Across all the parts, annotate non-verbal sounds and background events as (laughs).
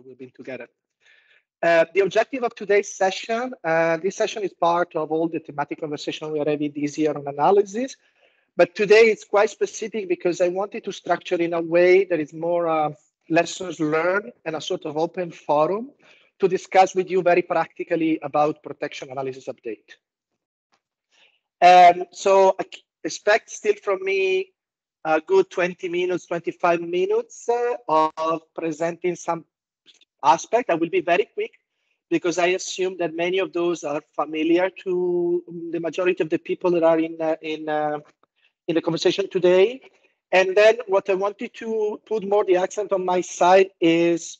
we've been together. Uh, the objective of today's session, uh, this session is part of all the thematic conversation we are having this year on analysis. But today it's quite specific because I wanted to structure in a way that is more uh, lessons learned and a sort of open forum to discuss with you very practically about protection analysis update. Um, so expect still from me a good 20 minutes, 25 minutes uh, of presenting some aspect. I will be very quick because I assume that many of those are familiar to the majority of the people that are in uh, in uh, in the conversation today. And then what I wanted to put more the accent on my side is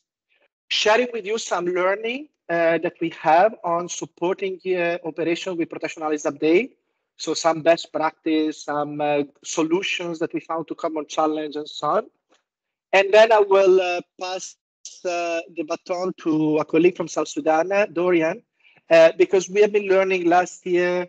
sharing with you some learning uh, that we have on supporting uh, operation with protection analysis update. So some best practice, some uh, solutions that we found to common challenge and so on. And then I will uh, pass uh, the baton to a colleague from South Sudan, Dorian, uh, because we have been learning last year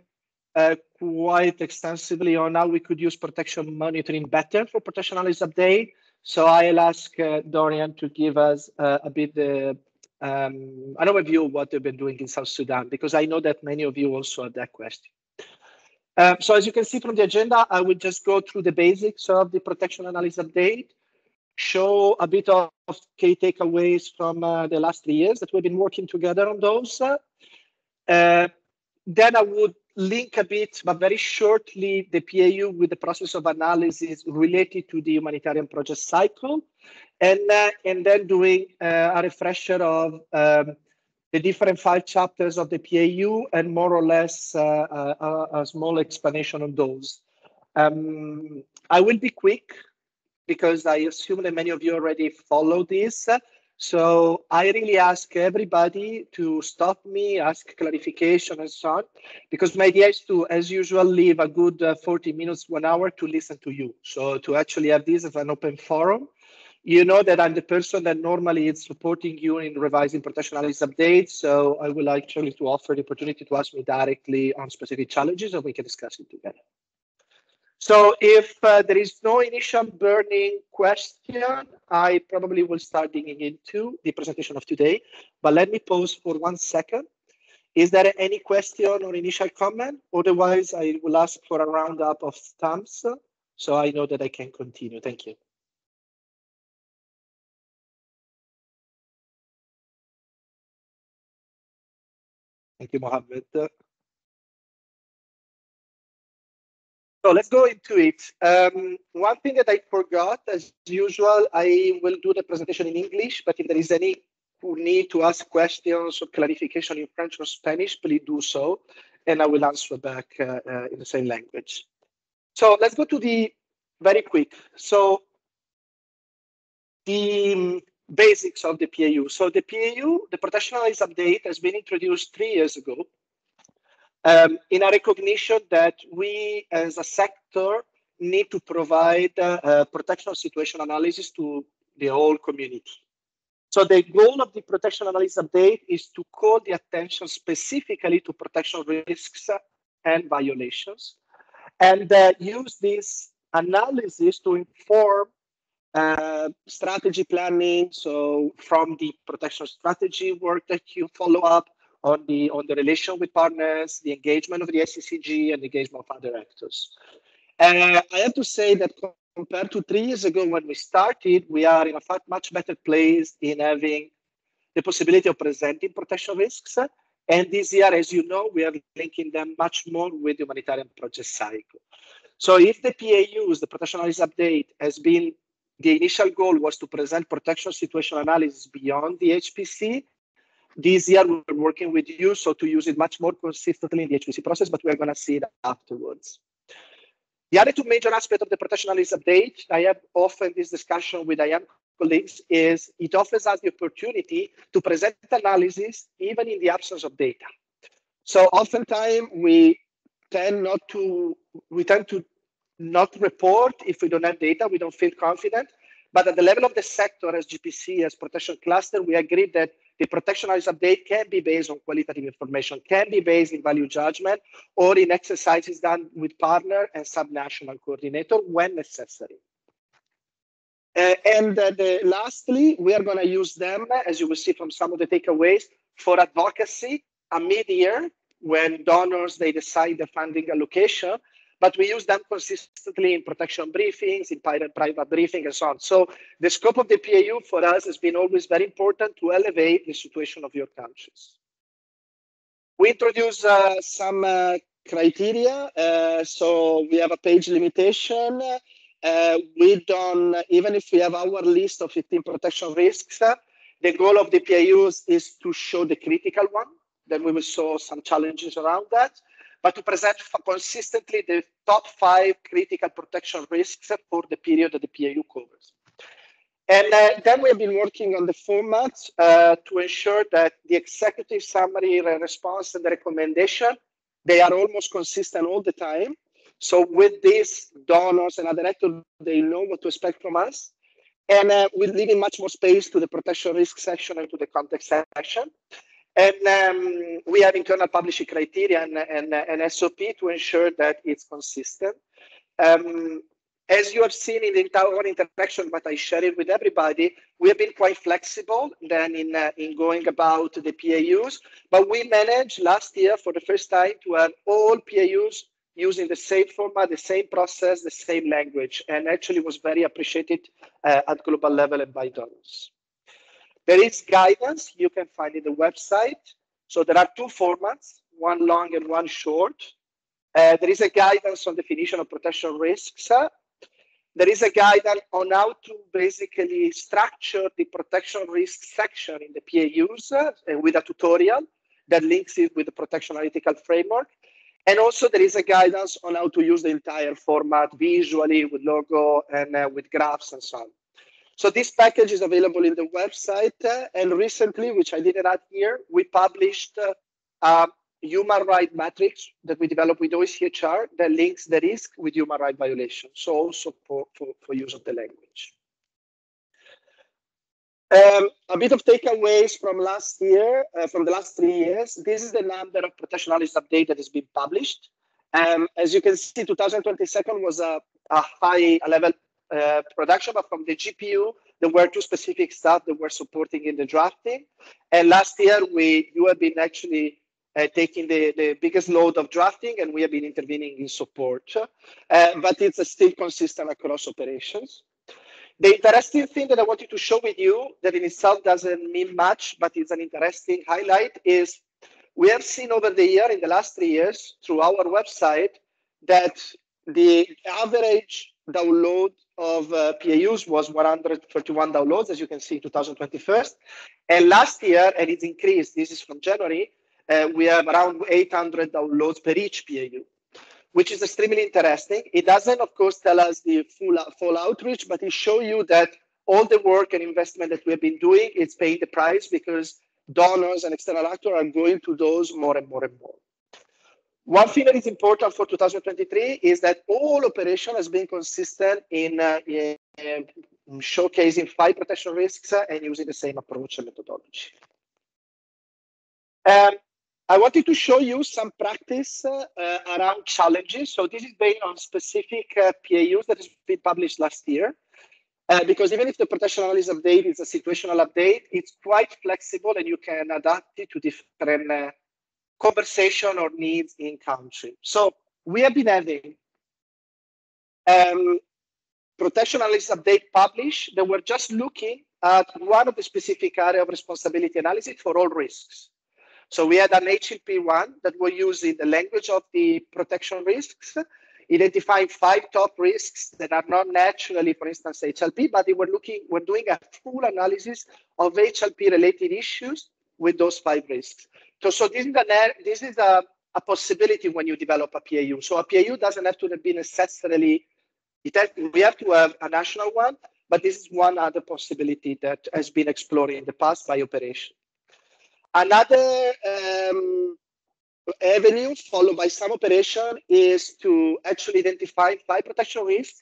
uh, quite extensively on how we could use protection monitoring better for protection analysis update. So I'll ask uh, Dorian to give us uh, a bit uh, um, an overview of what they've been doing in South Sudan, because I know that many of you also have that question. So as you can see from the agenda, I will just go through the basics of the protection analysis update, show a bit of key takeaways from uh, the last three years that we've been working together on those. Uh, then I would link a bit, but very shortly, the PAU with the process of analysis related to the humanitarian project cycle, and uh, and then doing uh, a refresher of um, the different five chapters of the PAU and more or less uh, a, a, small explanation on those. Um, I will be quick because I assume that many of you already follow this. So I really ask everybody to stop me, ask clarification and so on, because my idea is to, as usual, leave a good uh, 40 minutes, one hour to listen to you. So to actually have this as an open forum. You know that I'm the person that normally is supporting you in revising protection analysis updates. So I will actually to offer the opportunity to ask me directly on specific challenges and we can discuss it together. So if uh, there is no initial burning question, I probably will start digging into the presentation of today. But let me pause for one second. Is there any question or initial comment? Otherwise, I will ask for a roundup of thumbs so I know that I can continue. Thank you. Thank you, Mohammed. So let's go into it. Um, one thing that I forgot, as usual, I will do the presentation in English, but if there is any who need to ask questions or clarification in French or Spanish, please do so, and I will answer back uh, uh, in the same language. So let's go to the very quick. So the um, basics of the PAU. So the PAU, the Protection Analysis Update, has been introduced three years ago um, in a recognition that we as a sector need to provide uh, protection situation analysis to the whole community. So the goal of the protection analysis update is to call the attention specifically to protection risks and violations and uh, use this analysis to inform uh, strategy planning. So from the protection strategy work that you follow up on the on the relation with partners, the engagement of the ICCG, and the engagement of other actors. Uh, I have to say that compared to three years ago when we started, we are in a fact much better place in having the possibility of presenting protection risks. And this year, as you know, we are linking them much more with the humanitarian project cycle. So if the PAUs, the protection analysis update, has been the initial goal was to present protection situation analysis beyond the HPC, this year we're working with you so to use it much more consistently in the HPC process, but we're going to see it afterwards. The other two major aspects of the protection analysis update, I have often this discussion with IAM colleagues, is it offers us the opportunity to present analysis even in the absence of data. So oftentimes we tend not to, we tend to not report if we don't have data, we don't feel confident. But at the level of the sector as GPC, as protection cluster, we agree that the protection analysis update can be based on qualitative information, can be based in value judgment, or in exercises done with partner and subnational coordinator when necessary. Uh, and uh, the, lastly, we are going to use them, as you will see from some of the takeaways, for advocacy a mid-year when donors they decide the funding allocation but we use them consistently in protection briefings, in private, private briefing, and so on. So the scope of the PAU for us has been always very important to elevate the situation of your countries. We introduce uh, some uh, criteria. Uh, so we have a page limitation. Uh, we don't, even if we have our list of 15 protection risks, uh, the goal of the PAUs is to show the critical one. Then we will show some challenges around that but to present consistently the top five critical protection risks for the period that the PAU covers. And uh, then we have been working on the format uh, to ensure that the executive summary, response, and the recommendation, they are almost consistent all the time. So with these donors and other actors, they know what to expect from us. And uh, we're leaving much more space to the protection risk section and to the context section. And um, we have internal publishing criteria and, and, and SOP to ensure that it's consistent. Um, as you have seen in the entire interaction, but I share it with everybody, we have been quite flexible then in, uh, in going about the PAUs, but we managed last year for the first time to have all PAUs using the same format, the same process, the same language, and actually was very appreciated uh, at global level and by donors. There is guidance you can find in the website. So there are two formats, one long and one short. Uh, there is a guidance on definition of protection risks. Uh, there is a guidance on how to basically structure the protection risk section in the PAUs uh, with a tutorial that links it with the protection analytical framework. And also there is a guidance on how to use the entire format visually with logo and uh, with graphs and so on. So this package is available in the website. Uh, and recently, which I didn't add here, we published uh, a human right matrix that we developed with OHCHR that links the risk with human right violations. So also for, for, for use of the language. Um, a bit of takeaways from last year, uh, from the last three years. This is the number of protection update that has been published. Um, as you can see, 2022 was a, a high level uh, production, but from the GPU, there were two specific stuff that were supporting in the drafting. And last year, we you have been actually uh, taking the, the biggest load of drafting, and we have been intervening in support. Uh, but it's still consistent across operations. The interesting thing that I wanted to show with you, that in itself doesn't mean much, but it's an interesting highlight, is we have seen over the year, in the last three years, through our website, that the average download of uh, PAUs was 131 downloads, as you can see, in 2021. And last year, and it's increased, this is from January, uh, we have around 800 downloads per each PAU, which is extremely interesting. It doesn't, of course, tell us the full, full outreach, but it shows you that all the work and investment that we have been doing, is paying the price because donors and external actors are going to those more and more and more. One thing that is important for 2023 is that all operation has been consistent in, uh, in, in showcasing five protection risks and using the same approach and methodology. Um, I wanted to show you some practice uh, around challenges. So this is based on specific uh, PAUs that has been published last year. Uh, because even if the protection analysis update is a situational update, it's quite flexible and you can adapt it to different uh, conversation or needs in country. So we have been having um, protection analysis update published that were just looking at one of the specific area of responsibility analysis for all risks. So we had an HLP1 that were using the language of the protection risks, identifying five top risks that are not naturally, for instance, HLP, but they were looking, we're doing a full analysis of HLP related issues with those five risks. So, so this is, a, this is a, a possibility when you develop a PAU. So a PAU doesn't have to be necessarily, it has, we have to have a national one, but this is one other possibility that has been explored in the past by operation. Another um, avenue followed by some operation is to actually identify five protection risks,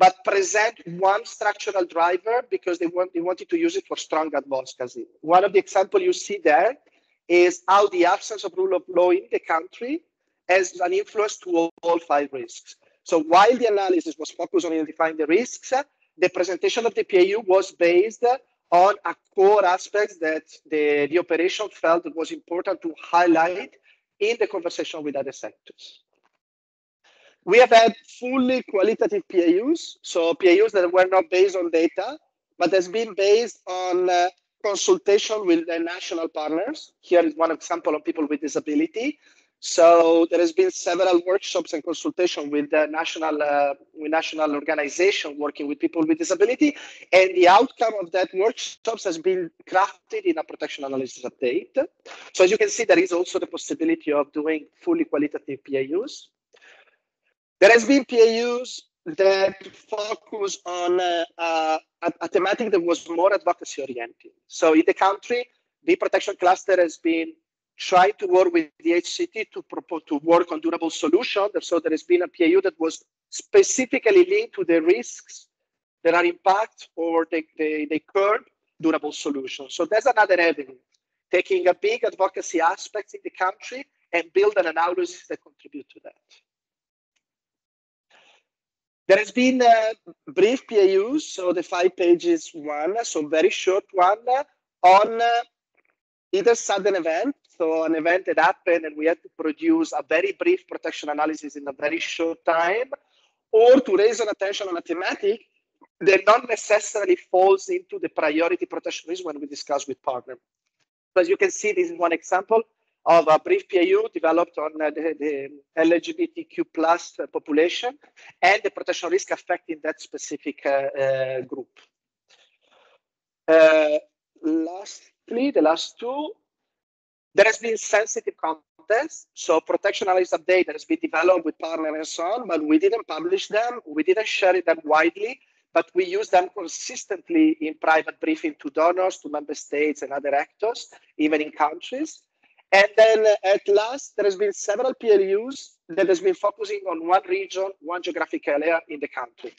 but present one structural driver because they, want, they wanted to use it for strong advocacy. One of the example you see there is how the absence of rule of law in the country has an influence to all, all five risks. So while the analysis was focused on identifying the risks, the presentation of the PAU was based on a core aspects that the, the operation felt was important to highlight in the conversation with other sectors. We have had fully qualitative PAUs, so PAUs that were not based on data, but has been based on uh, consultation with the national partners. Here is one example of people with disability. So there has been several workshops and consultation with the national uh, with national organization working with people with disability, and the outcome of that workshops has been crafted in a protection analysis update. So as you can see, there is also the possibility of doing fully qualitative PAUs. There has been PAUs that focus on uh, uh, a, a thematic that was more advocacy oriented. So in the country, the protection cluster has been trying to work with the HCT to propose to work on durable solutions. So there has been a PAU that was specifically linked to the risks that are impact or they, they curb durable solutions. So that's another avenue, taking a big advocacy aspect in the country and build an analysis that contribute to that. There has been a brief PAUs, so the five pages one, so very short one on uh, either sudden event, so an event that happened and we had to produce a very brief protection analysis in a very short time, or to raise an attention on a thematic that not necessarily falls into the priority protection risk when we discuss with partner. So as you can see, this is one example of a brief PAU developed on uh, the, the, LGBTQ plus population and the protection risk affecting that specific uh, uh, group. Uh, lastly, the last two, there has been sensitive content. So protection analysis update that has been developed with partners and so on, but we didn't publish them. We didn't share them widely, but we use them consistently in private briefing to donors, to member states and other actors, even in countries. And then uh, at last, there has been several PAUs that has been focusing on one region, one geographic area in the country.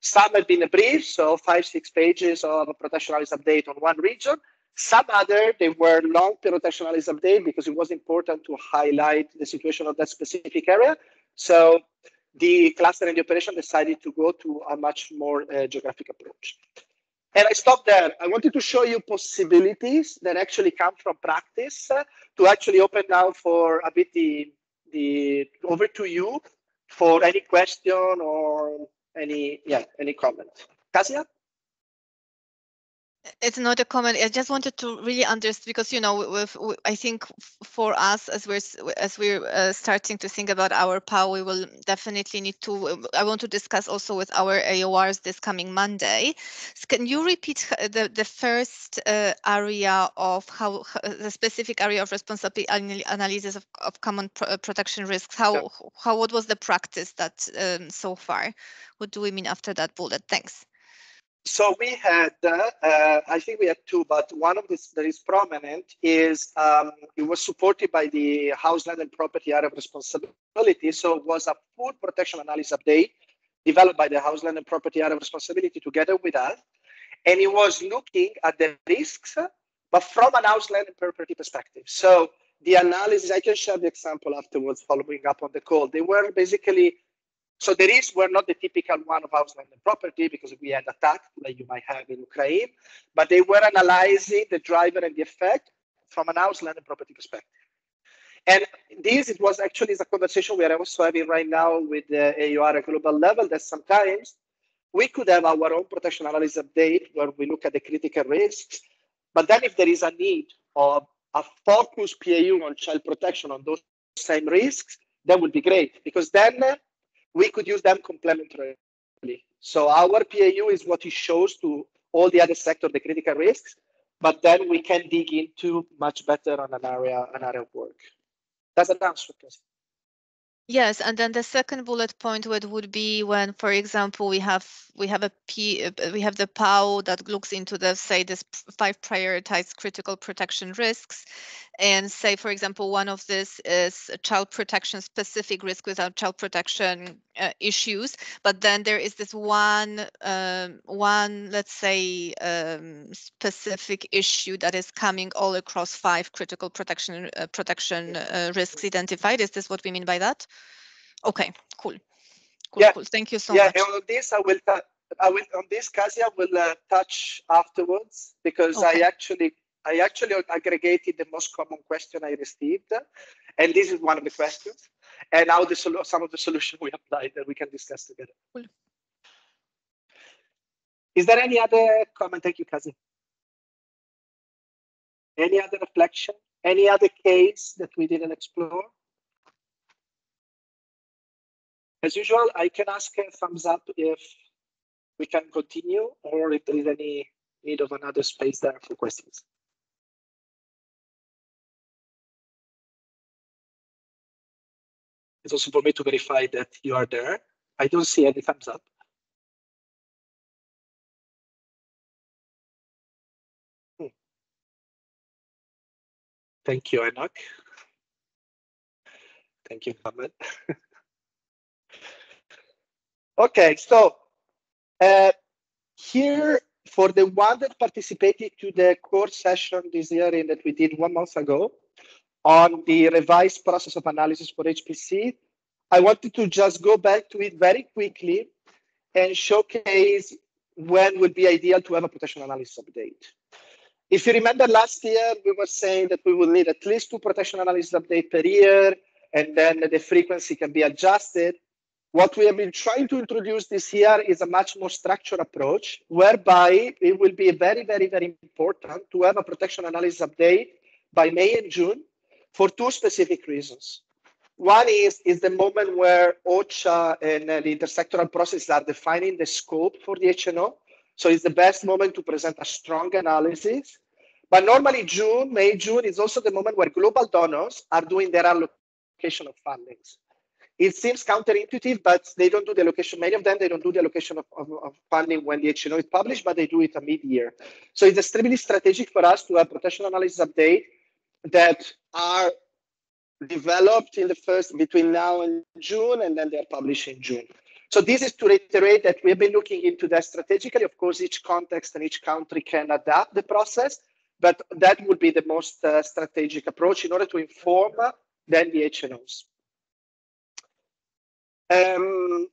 Some have been brief, so five, six pages of a protection analysis update on one region. Some other, they were long protection analysis update because it was important to highlight the situation of that specific area. So the cluster and the operation decided to go to a much more uh, geographic approach. And I stopped there. I wanted to show you possibilities that actually come from practice uh, to actually open now for a bit the, the over to you for any question or any, yeah, any comment. Kasia? It's not a comment i just wanted to really understand because you know with, with, i think for us as we're as we're uh, starting to think about our power we will definitely need to i want to discuss also with our aors this coming monday. Can you repeat the the first uh, area of how the specific area of responsibility analysis of, of common uh, protection risks? How yeah. how what was the practice that um, so far? What do we mean after that bullet? Thanks so we had, uh, uh, I think we had two, but one of this that is prominent is um, it was supported by the House Land and Property Area of Responsibility. So it was a food protection analysis update developed by the House Land and Property Area of Responsibility together with us. And it was looking at the risks, but from an house land and property perspective. So the analysis, I can share the example afterwards following up on the call. They were basically so the risks were not the typical one of house land and property because we had attack like you might have in Ukraine, but they were analyzing the driver and the effect from an house land and property perspective. And this it was actually is a conversation we are also having right now with the AUR at global level that sometimes we could have our own protection analysis update where we look at the critical risks. But then if there is a need of a focused PAU on child protection on those same risks, that would be great because then we could use them complementarily. So our PAU is what it shows to all the other sector, the critical risks, but then we can dig into much better on an area, an area of work. Does that answer, question? Yes, and then the second bullet point would, would be when, for example, we have we have a P we have the PAU that looks into the say this five prioritized critical protection risks, and say for example one of this is child protection specific risk without child protection uh, issues, but then there is this one um, one let's say um, specific issue that is coming all across five critical protection uh, protection uh, risks identified. Is this what we mean by that? Okay, cool. Cool, yeah. cool. Thank you so yeah, much. Yeah, on this I will I will on this Kasia will uh, touch afterwards because okay. I actually I actually aggregated the most common question I received, and this is one of the questions, and now the some of the solution (laughs) we applied that we can discuss together. Cool. Is there any other comment? Thank you, Kasia. Any other reflection? Any other case that we didn't explore? As usual, I can ask a thumbs up if we can continue or if there is any need of another space there for questions. It's also for me to verify that you are there. I don't see any thumbs up. Hmm. Thank you, Enoch. Thank you, Mohammed. (laughs) okay, so uh, here, for the one that participated to the core session this year in that we did one month ago on the revised process of analysis for HPC, I wanted to just go back to it very quickly and showcase when would be ideal to have a protection analysis update. If you remember last year, we were saying that we will need at least two protection analysis updates per year, and then the frequency can be adjusted. What we have been trying to introduce this year is a much more structured approach, whereby it will be very, very, very important to have a protection analysis update by May and June for two specific reasons. One is, is the moment where OCHA and uh, the intersectoral processes are defining the scope for the HNO. So it's the best moment to present a strong analysis. But normally June, May, June is also the moment where global donors are doing their allocation of fundings. It seems counterintuitive, but they don't do the allocation. Many of them, they don't do the allocation of, of, of funding when the HNO is published, but they do it a mid-year. So it's extremely strategic for us to have protection analysis update that are developed in the first between now and June, and then they're published in June. So this is to reiterate that we've been looking into that strategically. Of course, each context and each country can adapt the process, but that would be the most uh, strategic approach in order to inform uh, then the HNOs. Um,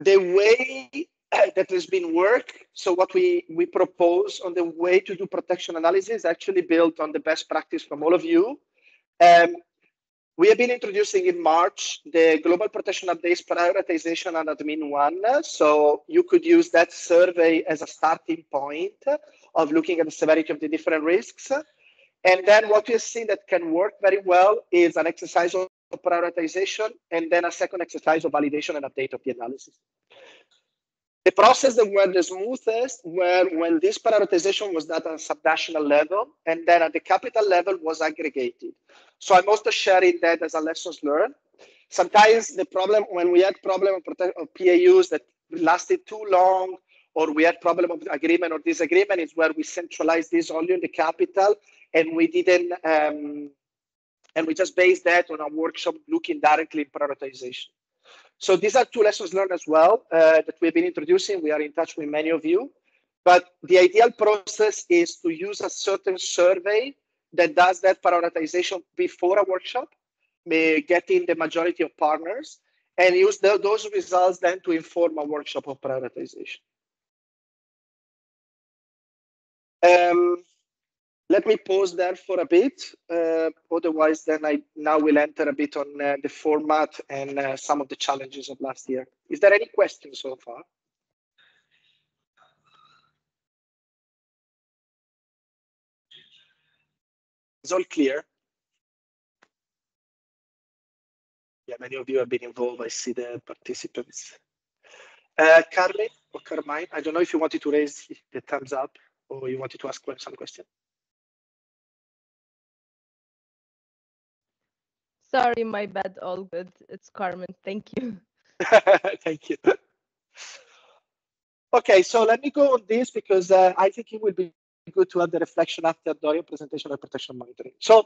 the way (coughs) that has been work, so what we, we propose on the way to do protection analysis actually built on the best practice from all of you. Um, we have been introducing in March the Global Protection Updates Prioritization and Admin One. So you could use that survey as a starting point of looking at the severity of the different risks. And then what we have seen that can work very well is an exercise of prioritization, and then a second exercise of validation and update of the analysis. The process that were the smoothest were when this prioritization was done at a subnational level, and then at the capital level was aggregated. So I'm also sharing that as a lessons learned. Sometimes the problem, when we had problem of, of PAUs that lasted too long, or we had problem of agreement or disagreement, is where we centralized this only in the capital, and we didn't um, and we just based that on a workshop looking directly in prioritization. So these are two lessons learned as well uh, that we've been introducing. We are in touch with many of you. But the ideal process is to use a certain survey that does that prioritization before a workshop, getting the majority of partners, and use the, those results then to inform a workshop of prioritization. Um, let me pause there for a bit. Uh, otherwise, then I now will enter a bit on uh, the format and uh, some of the challenges of last year. Is there any questions so far? It's all clear. Yeah, many of you have been involved. I see the participants. Uh, Carly or Carmine, I don't know if you wanted to raise the thumbs up or you wanted to ask some question. Sorry, my bad. All good. It's Carmen. Thank you. (laughs) Thank you. Okay, so let me go on this because uh, I think it will be good to have the reflection after Dorian presentation of protection monitoring. So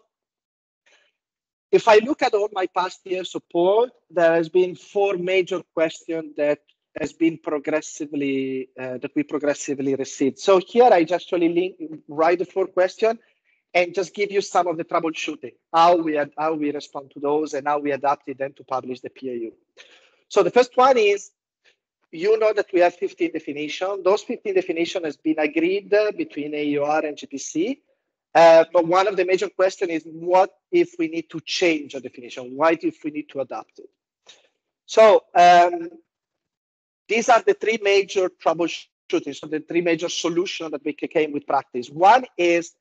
if I look at all my past year support, there has been four major questions that has been progressively uh, that we progressively received. So here I just actually link, write the four questions and just give you some of the troubleshooting, how we had, how we respond to those and how we adapted them to publish the PAU. So the first one is you know that we have 15 definitions. Those 15 definitions has been agreed between AUR and GPC. Uh, but one of the major questions is what if we need to change a definition? Why if we need to adapt it? So um, these are the three major troubleshooting, so the three major solutions that we came with practice. One is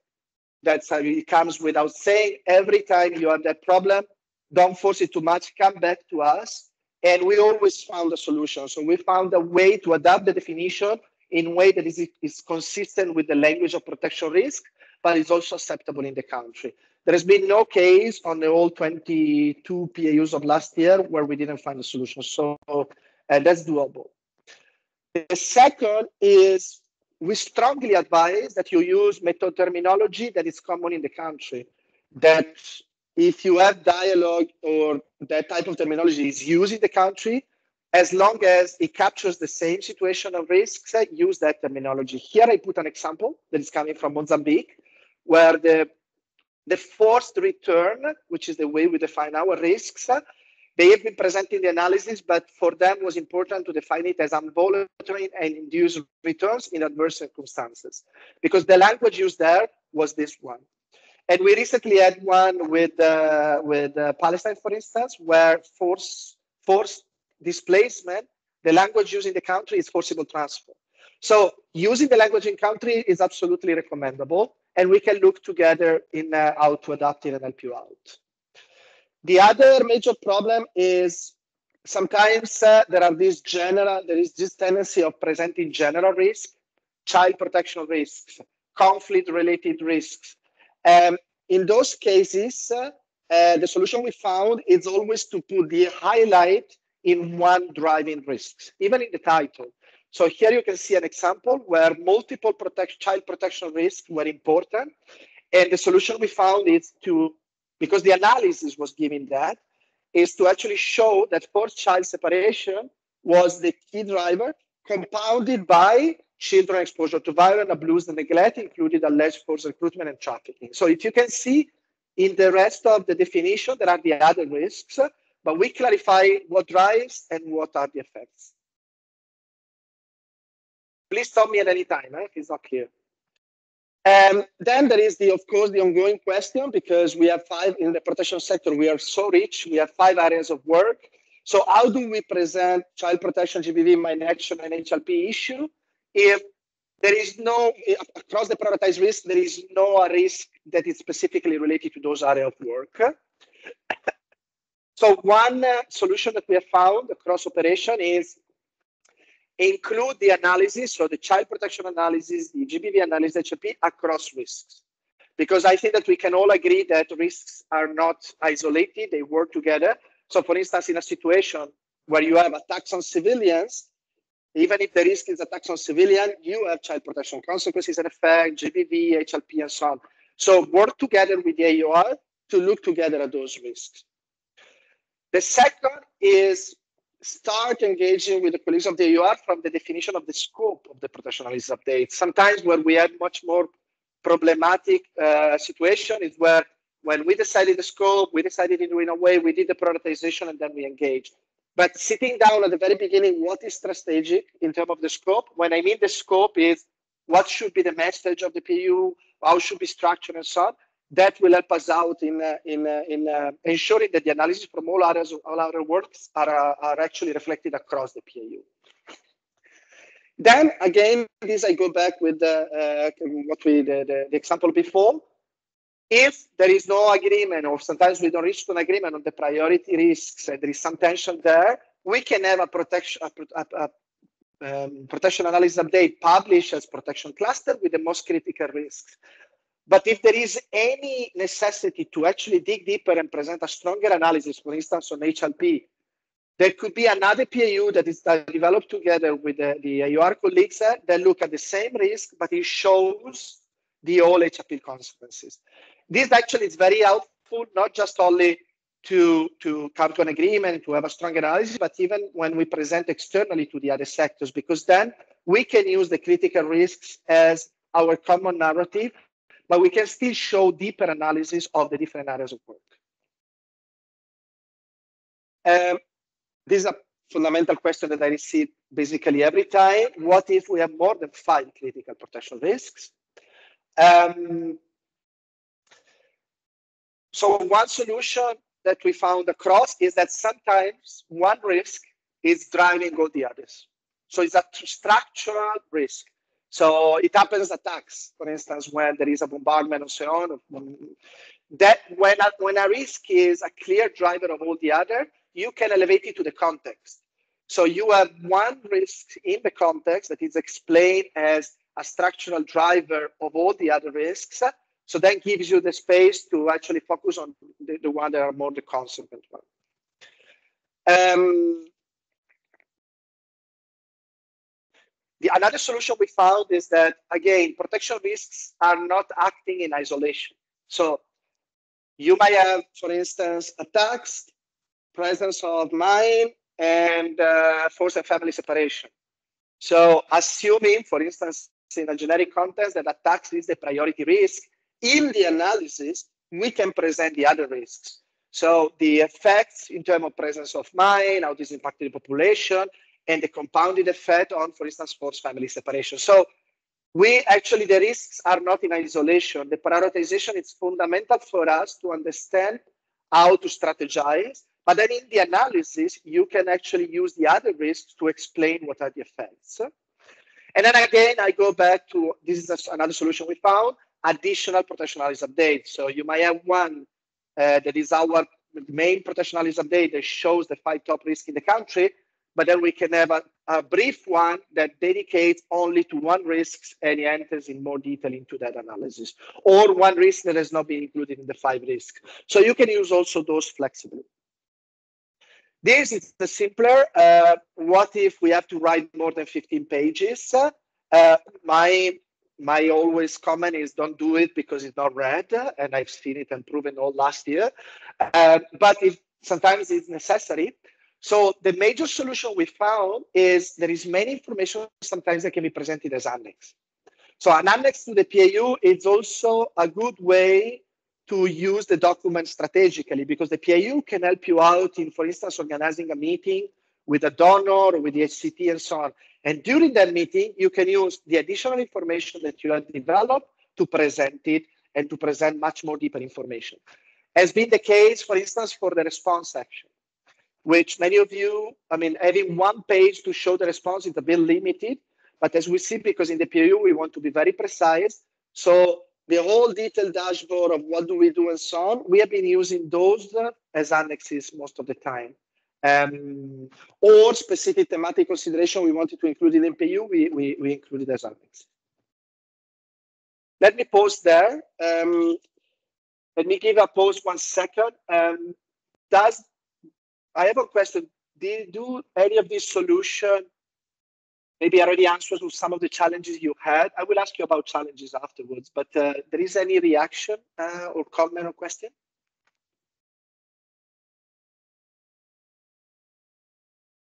that it comes without saying every time you have that problem, don't force it too much, come back to us. And we always found a solution. So we found a way to adapt the definition in a way that is, is consistent with the language of protection risk, but is also acceptable in the country. There has been no case on the all 22 PAUs of last year where we didn't find a solution. So uh, that's doable. The second is we strongly advise that you use method terminology that is common in the country. That if you have dialogue or that type of terminology is used in the country, as long as it captures the same situation of risks, eh, use that terminology. Here I put an example that is coming from Mozambique, where the, the forced return, which is the way we define our risks, eh, they have been presenting the analysis, but for them was important to define it as involuntary and induced returns in adverse circumstances, because the language used there was this one. And we recently had one with uh, with uh, Palestine, for instance, where force forced displacement, the language used in the country is forcible transfer. So using the language in country is absolutely recommendable, and we can look together in uh, how to adapt it and help you out. The other major problem is sometimes uh, there are these general, there is this tendency of presenting general risk, child protection risks, conflict related risks. Um, in those cases, uh, uh, the solution we found is always to put the highlight in one driving risks, even in the title. So here you can see an example where multiple protect, child protection risks were important. And the solution we found is to because the analysis was giving that, is to actually show that forced child separation was the key driver, compounded by children exposure to violence, abuse, and neglect, including alleged forced recruitment and trafficking. So if you can see in the rest of the definition, there are the other risks, but we clarify what drives and what are the effects. Please stop me at any time eh, if it's not clear. And um, then there is the, of course, the ongoing question because we have five in the protection sector. We are so rich. We have five areas of work. So how do we present child protection, GBV, mine action, and HLP issue if there is no across the prioritized risk, there is no risk that is specifically related to those areas of work. (coughs) so one uh, solution that we have found across operation is include the analysis, so the child protection analysis, the GBV analysis, HLP across risks. Because I think that we can all agree that risks are not isolated, they work together. So for instance, in a situation where you have attacks on civilians, even if the risk is attacks on civilian, you have child protection consequences and effect, GBV, HLP, and so on. So work together with the AUR to look together at those risks. The second is start engaging with the colleagues of the AUR from the definition of the scope of the protection analysis update. Sometimes where we had much more problematic uh, situation is where when we decided the scope, we decided do in a way, we did the prioritization and then we engaged. But sitting down at the very beginning, what is strategic in terms of the scope? When I mean the scope is what should be the message of the PU, how should be structured and so on that will help us out in uh, in uh, in uh, ensuring that the analysis from all areas all our works are are actually reflected across the PAU. Then again, this I go back with the, what we the, the, the example before. If there is no agreement, or sometimes we don't reach an agreement on the priority risks, and there is some tension there, we can have a protection a, a, a um, protection analysis update published as protection cluster with the most critical risks. But if there is any necessity to actually dig deeper and present a stronger analysis, for instance, on HLP, there could be another PAU that is developed together with the, the AUR colleagues uh, that look at the same risk, but it shows the all HLP consequences. This actually is very helpful, not just only to, to come to an agreement, to have a strong analysis, but even when we present externally to the other sectors, because then we can use the critical risks as our common narrative but we can still show deeper analysis of the different areas of work. Um, this is a fundamental question that I receive basically every time. What if we have more than five critical protection risks? Um, so one solution that we found across is that sometimes one risk is driving all the others. So it's a structural risk. So it happens attacks, for instance, when there is a bombardment and so on. That when a, when a risk is a clear driver of all the other, you can elevate it to the context. So you have one risk in the context that is explained as a structural driver of all the other risks. So that gives you the space to actually focus on the, the one that are more the consequent one. Um, the, another solution we found is that, again, protection risks are not acting in isolation. So you might have, for instance, attacks, presence of mine, and uh, force and family separation. So assuming, for instance, in a generic context that attacks is the priority risk, in the analysis, we can present the other risks. So the effects in terms of presence of mine, how this impacted the population, and the compounded effect on, for instance, forced family separation. So we actually, the risks are not in isolation. The prioritization is fundamental for us to understand how to strategize. But then in the analysis, you can actually use the other risks to explain what are the effects. And then again, I go back to, this is another solution we found, additional protection analysis update. So you might have one uh, that is our main protection analysis update that shows the five top risks in the country, but then we can have a, a, brief one that dedicates only to one risk and enters in more detail into that analysis, or one risk that has not been included in the five risks. So you can use also those flexibly. This is the simpler. Uh, what if we have to write more than 15 pages? Uh, my my always comment is don't do it because it's not read, and I've seen it and proven all last year. Uh, but if sometimes it's necessary. So the major solution we found is there is many information sometimes that can be presented as annex. So an annex to the PAU is also a good way to use the document strategically because the PAU can help you out in, for instance, organizing a meeting with a donor or with the HCT and so on. And during that meeting, you can use the additional information that you have developed to present it and to present much more deeper information. Has been the case, for instance, for the response section, which many of you, I mean, having one page to show the response is a bit limited. But as we see, because in the PAU, we want to be very precise. So the whole detailed dashboard of what do we do and so on, we have been using those as annexes most of the time. Um, or specific thematic consideration we wanted to include in MPU, we, we, we included as annexes. Let me pause there. Um, let me give a pause one second. Um, does I have a question? Did do any of these solution maybe already answers to some of the challenges you had? I will ask you about challenges afterwards, but uh, there is any reaction uh, or comment or question?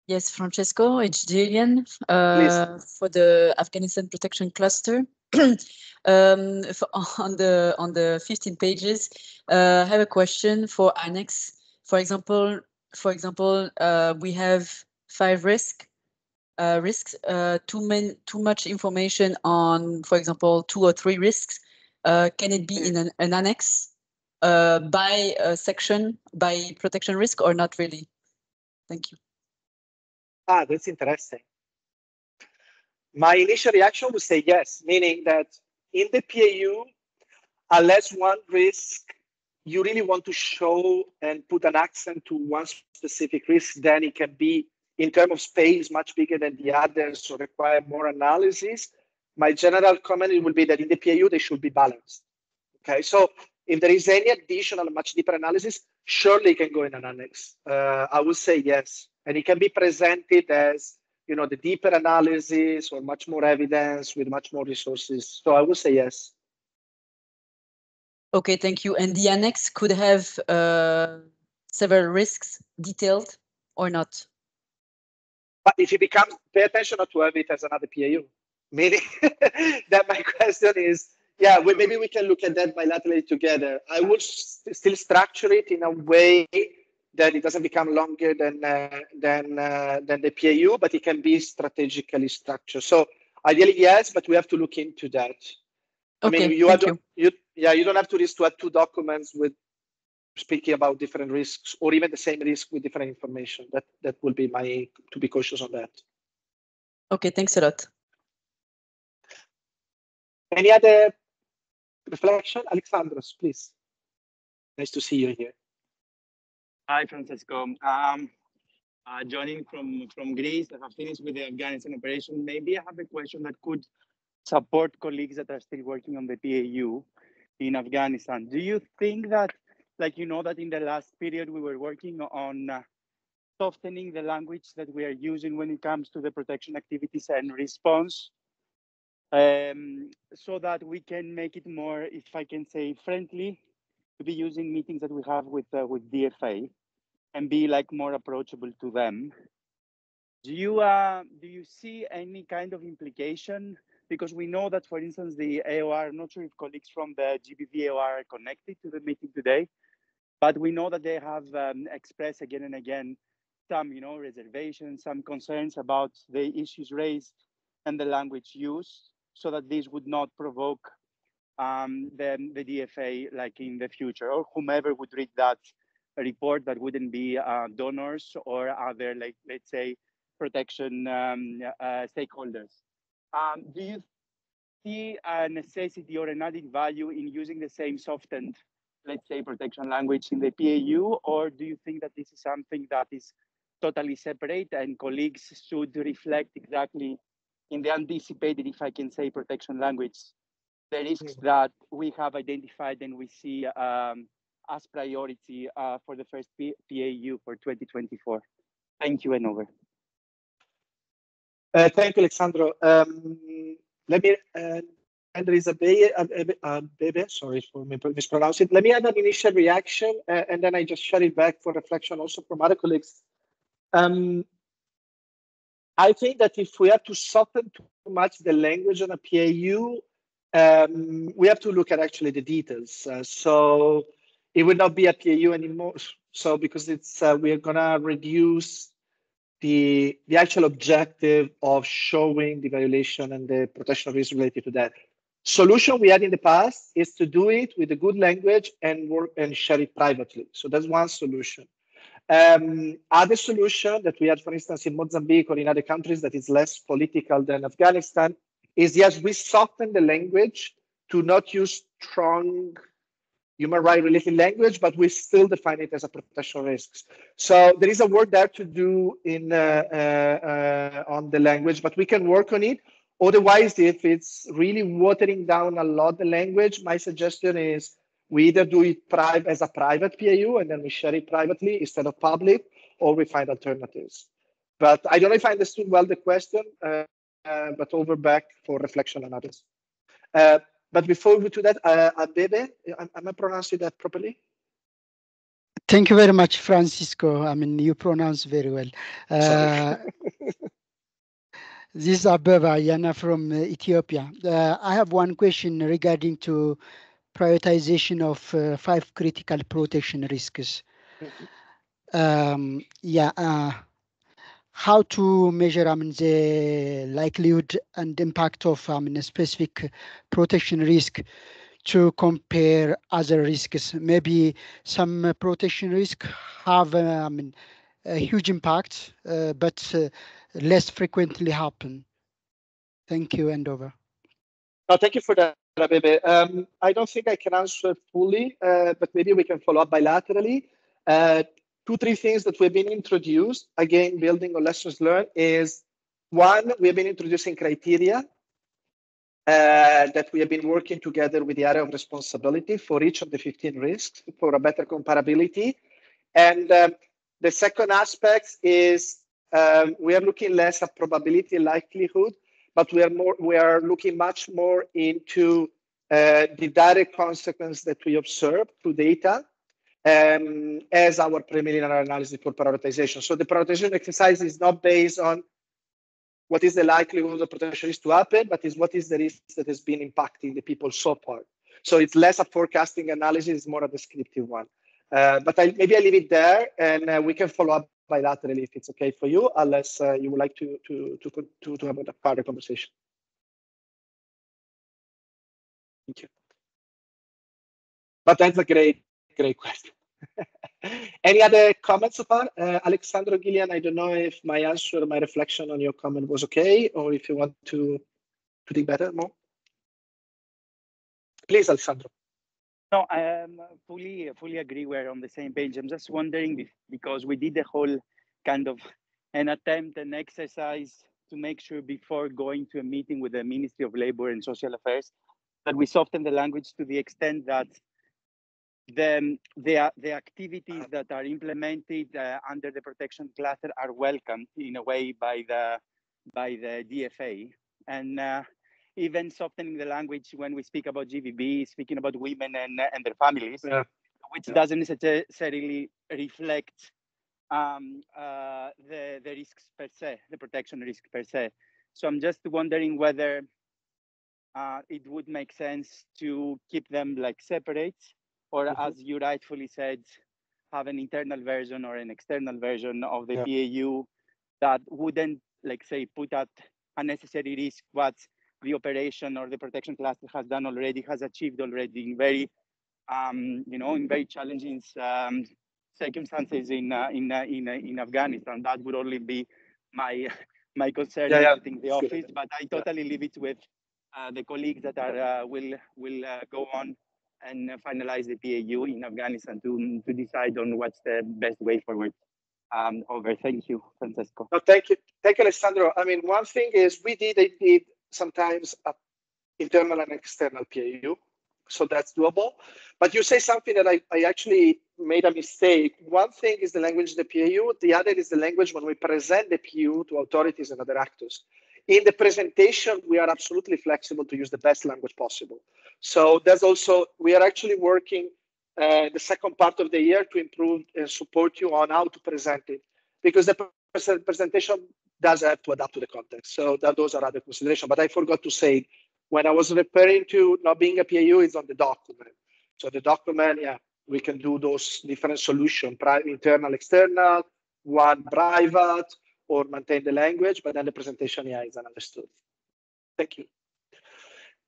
Yes, Francesco, it's Jillian uh, for the Afghanistan Protection Cluster. (clears throat) um, for, on the on the 15 pages, uh, I have a question for Annex. For example, for example, uh, we have five risk uh, risks. Uh, too many, too much information on, for example, two or three risks. Uh, can it be in an, an annex by a section by protection risk or not really? Thank you. Ah, that's interesting. My initial reaction would say yes, meaning that in the PAU, unless one risk you really want to show and put an accent to one specific risk, then it can be in terms of space much bigger than the others, so require more analysis. My general comment will be that in the PAU they should be balanced. Okay, so if there is any additional much deeper analysis, surely it can go in an annex. Uh, I would say yes and it can be presented as you know the deeper analysis or much more evidence with much more resources so i would say yes okay thank you and the annex could have uh, several risks detailed or not but if it becomes pay attention not to have it as another pau meaning (laughs) that my question is yeah we, maybe we can look at that bilaterally together i would st still structure it in a way that it doesn't become longer than uh, than uh, than the PAU, but it can be strategically structured. So ideally, yes, but we have to look into that. Okay, I mean, you, thank have you. you yeah, you don't have to risk to have two documents with speaking about different risks or even the same risk with different information. That that will be my to be cautious on that. Okay, thanks a lot. Any other reflection? Alexandros, please. Nice to see you here. Hi, Francesco. Um, uh, joining from, from Greece, I have finished with the Afghanistan operation. Maybe I have a question that could support colleagues that are still working on the PAU in Afghanistan. Do you think that, like you know, that in the last period we were working on uh, softening the language that we are using when it comes to the protection activities and response um, so that we can make it more, if I can say, friendly to be using meetings that we have with uh, with DFA and be like more approachable to them. Do you uh, do you see any kind of implication? Because we know that, for instance, the AOR. I'm not sure if colleagues from the GBV AOR are connected to the meeting today, but we know that they have um, expressed again and again some, you know, reservations, some concerns about the issues raised and the language used, so that this would not provoke um, the, the DFA like in the future, or whomever would read that report that wouldn't be uh, donors or other, like let's say, protection um, uh, stakeholders. Um, do you see a necessity or an added value in using the same softened, let's say, protection language in the PAU, or do you think that this is something that is totally separate and colleagues should reflect exactly in the anticipated, if I can say, protection language, the risks that we have identified and we see um, as priority uh, for the first P PAU for 2024. Thank you and over. Uh, thank you, Alexandro. Um, let me, uh, and there is a baby, uh, baby, sorry for mispronouncing. Let me add an initial reaction uh, and then I just shut it back for reflection also from other colleagues. Um, I think that if we have to soften too much the language on a PAU, um, we have to look at actually the details. Uh, so it would not be a PAU anymore. So because it's uh, we're gonna reduce the the actual objective of showing the violation and the protection of risk related to that. Solution we had in the past is to do it with a good language and work and share it privately. So that's one solution. Um, other solution that we had, for instance, in Mozambique or in other countries that is less political than Afghanistan is yes, we soften the language to not use strong human right related language, but we still define it as a professional risks. So there is a work there to do in uh, uh, uh, on the language, but we can work on it. Otherwise, if it's really watering down a lot the language, my suggestion is we either do it private as a private PAU and then we share it privately instead of public, or we find alternatives. But I don't know if I understood well the question, uh, uh, but over back for reflection on others. Uh, but before we do that, uh, Abebe, am, am I pronouncing that properly? Thank you very much, Francisco. I mean, you pronounce very well. Uh, (laughs) this is Abeba Yana from uh, Ethiopia. Uh, I have one question regarding to prioritization of uh, five critical protection risks. Um, yeah, uh, how to measure I mean, the likelihood and impact of I mean, a specific protection risk to compare other risks. Maybe some protection risk have uh, I mean, a huge impact, uh, but uh, less frequently happen. Thank you, and over. No, thank you for that, Abebe. Um, I don't think I can answer fully, uh, but maybe we can follow up bilaterally. Uh, two, three things that we've been introduced, again, building on lessons learned, is one, we have been introducing criteria uh, that we have been working together with the area of responsibility for each of the 15 risks for a better comparability. And um, the second aspect is um, we are looking less at probability likelihood, but we are more we are looking much more into uh, the direct consequence that we observe through data um, as our preliminary analysis for prioritization. So the prioritization exercise is not based on what is the likelihood of protection risk to happen, but is what is the risk that has been impacting the people so far. So it's less a forecasting analysis, it's more a descriptive one. Uh, but I, maybe I leave it there, and uh, we can follow up bilaterally if it's okay for you, unless uh, you would like to to to to, to have a further conversation. Thank you. But that's a great great question. (laughs) Any other comments so far? Uh, Alexandro Gillian, I don't know if my answer, my reflection on your comment was okay, or if you want to, to think better more. Please, Alessandro. No, I um, fully fully agree. We're on the same page. I'm just wondering if, because we did the whole kind of an attempt, an exercise to make sure before going to a meeting with the Ministry of Labor and Social Affairs that we soften the language to the extent that the the, the activities that are implemented uh, under the protection cluster are welcomed in a way by the by the DFA and. Uh, even softening the language when we speak about GVB, speaking about women and, and their families, yeah. which yeah. doesn't necessarily reflect um, uh, the, the risks per se, the protection risk per se. So I'm just wondering whether uh, it would make sense to keep them like separate, or mm-hmm. as you rightfully said, have an internal version or an external version of the yeah. PAU that wouldn't, like say, put at unnecessary risk what the operation or the protection cluster has done already, has achieved already in very, um, you know, in very challenging um, circumstances in uh, in uh, in uh, in Afghanistan. That would only be my my concern yeah, yeah. the office, but I totally leave it with uh, the colleagues that are uh, will will uh, go on and finalize the PAU in Afghanistan to to decide on what's the best way forward. Um, over. Thank you, Francesco. No, thank you, thank you, Alessandro. I mean, one thing is we did indeed sometimes internal and external PAU. So that's doable. But you say something that I, I actually made a mistake. One thing is the language of the PAU. The other is the language when we present the PAU to authorities and other actors. In the presentation, we are absolutely flexible to use the best language possible. So there's also, we are actually working uh, the second part of the year to improve and support you on how to present it. Because the presentation does have to adapt to the context. So that those are other considerations. But I forgot to say, when I was referring to not being a PAU, it's on the document. So the document, yeah, we can do those different solutions, internal, external, one private, or maintain the language, but then the presentation, yeah, is understood. Thank you.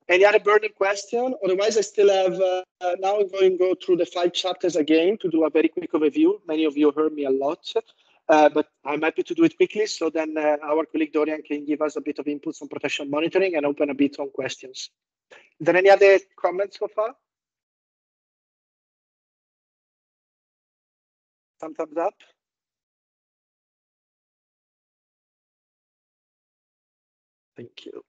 Any other burning question? Otherwise, I still have, uh, now I'm going to go through the five chapters again to do a very quick overview. Many of you heard me a lot. Uh, but I'm happy to do it quickly so then uh, our colleague Dorian can give us a bit of inputs on protection monitoring and open a bit on questions. Is there any other comments so far? Thumbs up. Thank you.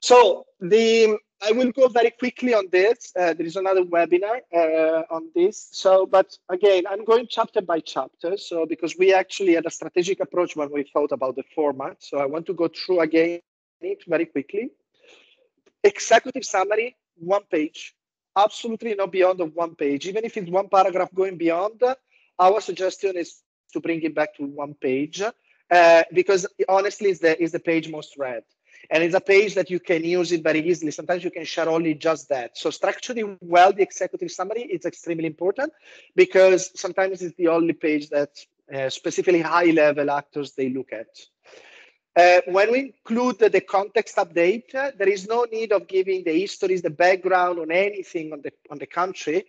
So the I will go very quickly on this. Uh, there is another webinar uh, on this. So, but again, I'm going chapter by chapter. So, because we actually had a strategic approach when we thought about the format. So, I want to go through again it very quickly. Executive summary, one page. Absolutely not beyond of one page. Even if it's one paragraph going beyond, our suggestion is to bring it back to one page uh, because honestly, is the is the page most read and it's a page that you can use it very easily. Sometimes you can share only just that. So structuring well the executive summary is extremely important because sometimes it's the only page that uh, specifically high level actors they look at. Uh, when we include the, the context update, uh, there is no need of giving the histories, the background on anything on the on the country,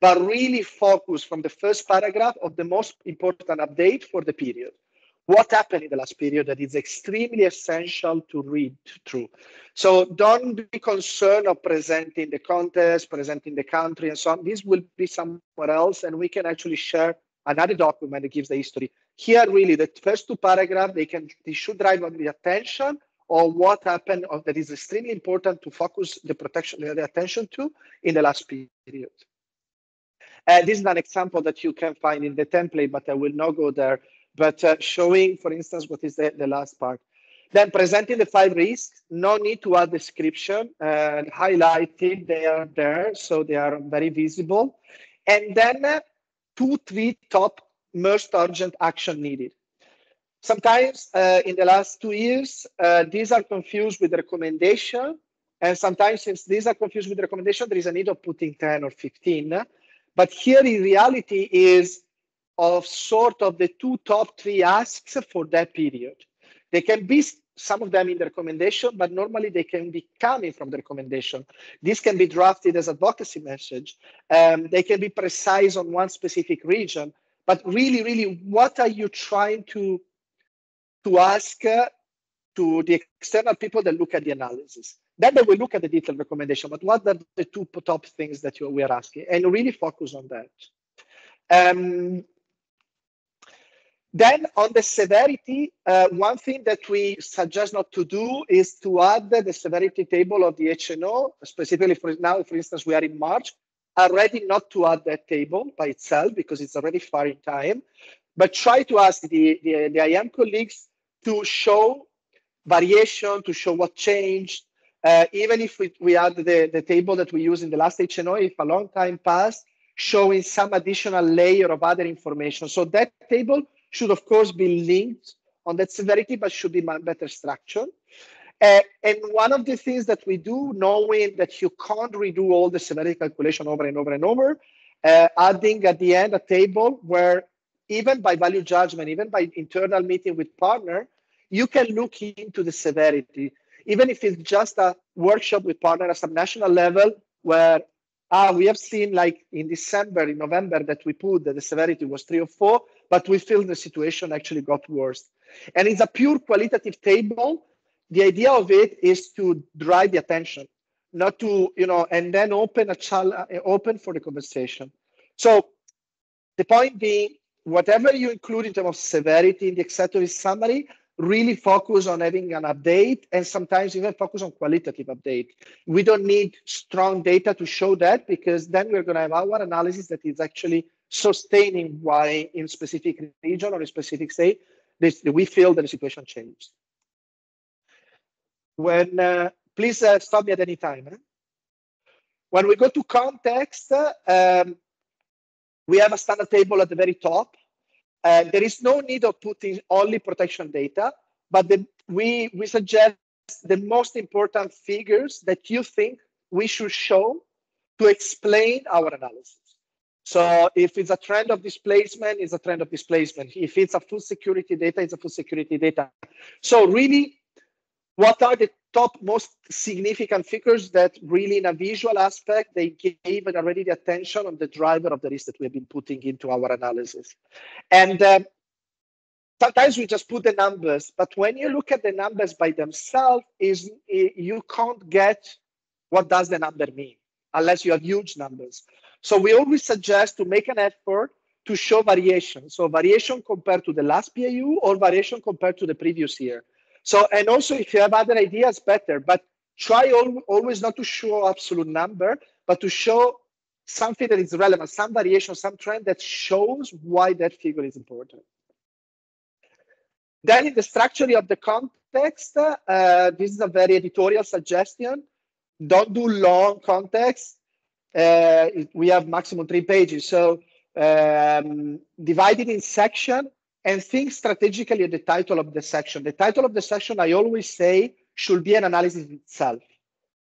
but really focus from the first paragraph of the most important update for the period what happened in the last period that is extremely essential to read through. So don't be concerned of presenting the context, presenting the country and so on. This will be somewhere else and we can actually share another document that gives the history. Here, really, the first two paragraphs, they can they should drive on the attention or what happened or that is extremely important to focus the protection, the attention to in the last period. This is an example that you can find in the template, but I will not go there but uh, showing, for instance, what is the, the last part. Then presenting the five risks, no need to add description, uh, highlighted, they are there, so they are very visible. And then uh, two, three top most urgent action needed. Sometimes uh, in the last two years, uh, these are confused with recommendation. And sometimes since these are confused with recommendation, there is a need of putting 10 or 15 But here in reality is of sort of the two top three asks for that period. They can be some of them in the recommendation, but normally they can be coming from the recommendation. This can be drafted as advocacy message. Um, they can be precise on one specific region, but really, really, what are you trying to to ask uh, to the external people that look at the analysis? Then they will look at the detailed recommendation, but what are the two top things that you, we are asking? And really focus on that. Um, then on the severity, uh, one thing that we suggest not to do is to add the severity table of the HNO, specifically for now, for instance, we are in March, already not to add that table by itself because it's already far in time, but try to ask the, the, the IM colleagues to show variation, to show what changed, uh, even if we, we add the, the table that we use in the last HNO, if a long time passed, showing some additional layer of other information. So that table should of course be linked on that severity, but should be better structured. Uh, and one of the things that we do, knowing that you can't redo all the severity calculation over and over and over, uh, adding at the end a table where even by value judgment, even by internal meeting with partner, you can look into the severity, even if it's just a workshop with partner at some national level where ah, we have seen like in December, in November that we put that the severity was three or four, but we feel the situation actually got worse. And it's a pure qualitative table. The idea of it is to drive the attention, not to, you know, and then open a challenge, uh, open for the conversation. So the point being, whatever you include in terms of severity in the executive summary, really focus on having an update and sometimes even focus on qualitative update. We don't need strong data to show that because then we're going to have our analysis that is actually sustaining why in specific region or a specific state this, we feel that the situation changed. When uh, please uh, stop me at any time. Eh? When we go to context, um, we have a standard table at the very top uh, there is no need of putting only protection data, but the, we, we suggest the most important figures that you think we should show to explain our analysis. So if it's a trend of displacement, it's a trend of displacement. If it's a food security data, it's a food security data. So really, what are the top most significant figures that really in a visual aspect, they gave already the attention on the driver of the risk that we have been putting into our analysis. And uh, sometimes we just put the numbers, but when you look at the numbers by themselves, is you can't get what does the number mean unless you have huge numbers. So we always suggest to make an effort to show variation. So variation compared to the last PAU or variation compared to the previous year. So, and also if you have other ideas, better, but try al always not to show absolute number, but to show something that is relevant, some variation, some trend that shows why that figure is important. Then in the structure of the context, uh, this is a very editorial suggestion. Don't do long context. Uh, we have maximum three pages. So um, divide it in section and think strategically at the title of the section. The title of the section, I always say, should be an analysis itself.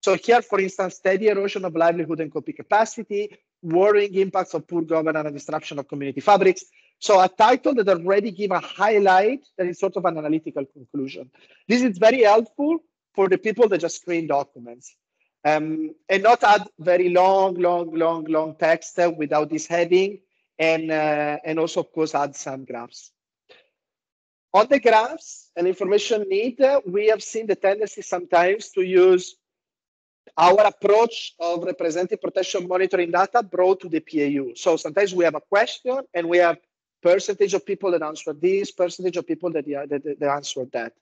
So here, for instance, steady erosion of livelihood and coping capacity, worrying impacts of poor governance and disruption of community fabrics. So a title that already give a highlight that is sort of an analytical conclusion. This is very helpful for the people that just screen documents. Um, and not add very long, long, long, long text without this heading, and uh, and also of course add some graphs. On the graphs and information need, we have seen the tendency sometimes to use our approach of representative protection monitoring data brought to the PAU. So sometimes we have a question and we have percentage of people that answer this, percentage of people that, that, that answer that.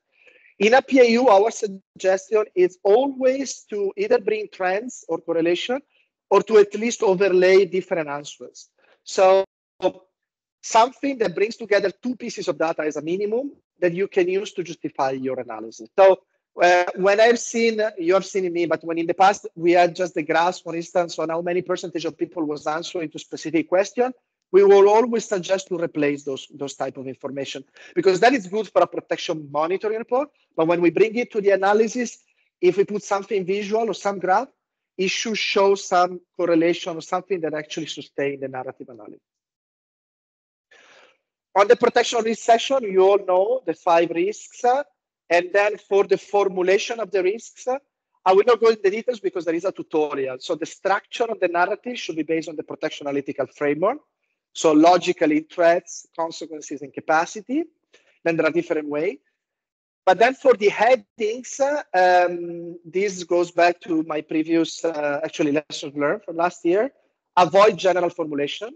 In a PAU, our suggestion is always to either bring trends or correlation or to at least overlay different answers. So something that brings together two pieces of data as a minimum that you can use to justify your analysis. So uh, when I've seen, you have seen me, but when in the past we had just the graphs, for instance, on how many percentage of people was answering to specific question, we will always suggest to replace those, those type of information because that is good for a protection monitoring report. But when we bring it to the analysis, if we put something visual or some graph, it should show some correlation or something that actually sustain the narrative analysis. On the protection risk section, you all know the five risks. And then for the formulation of the risks, I will not go into the details because there is a tutorial. So the structure of the narrative should be based on the protection analytical framework. So logically, threats, consequences, and capacity. Then there are different ways. But then for the headings, um, this goes back to my previous, uh, actually, lessons learned from last year. Avoid general formulation.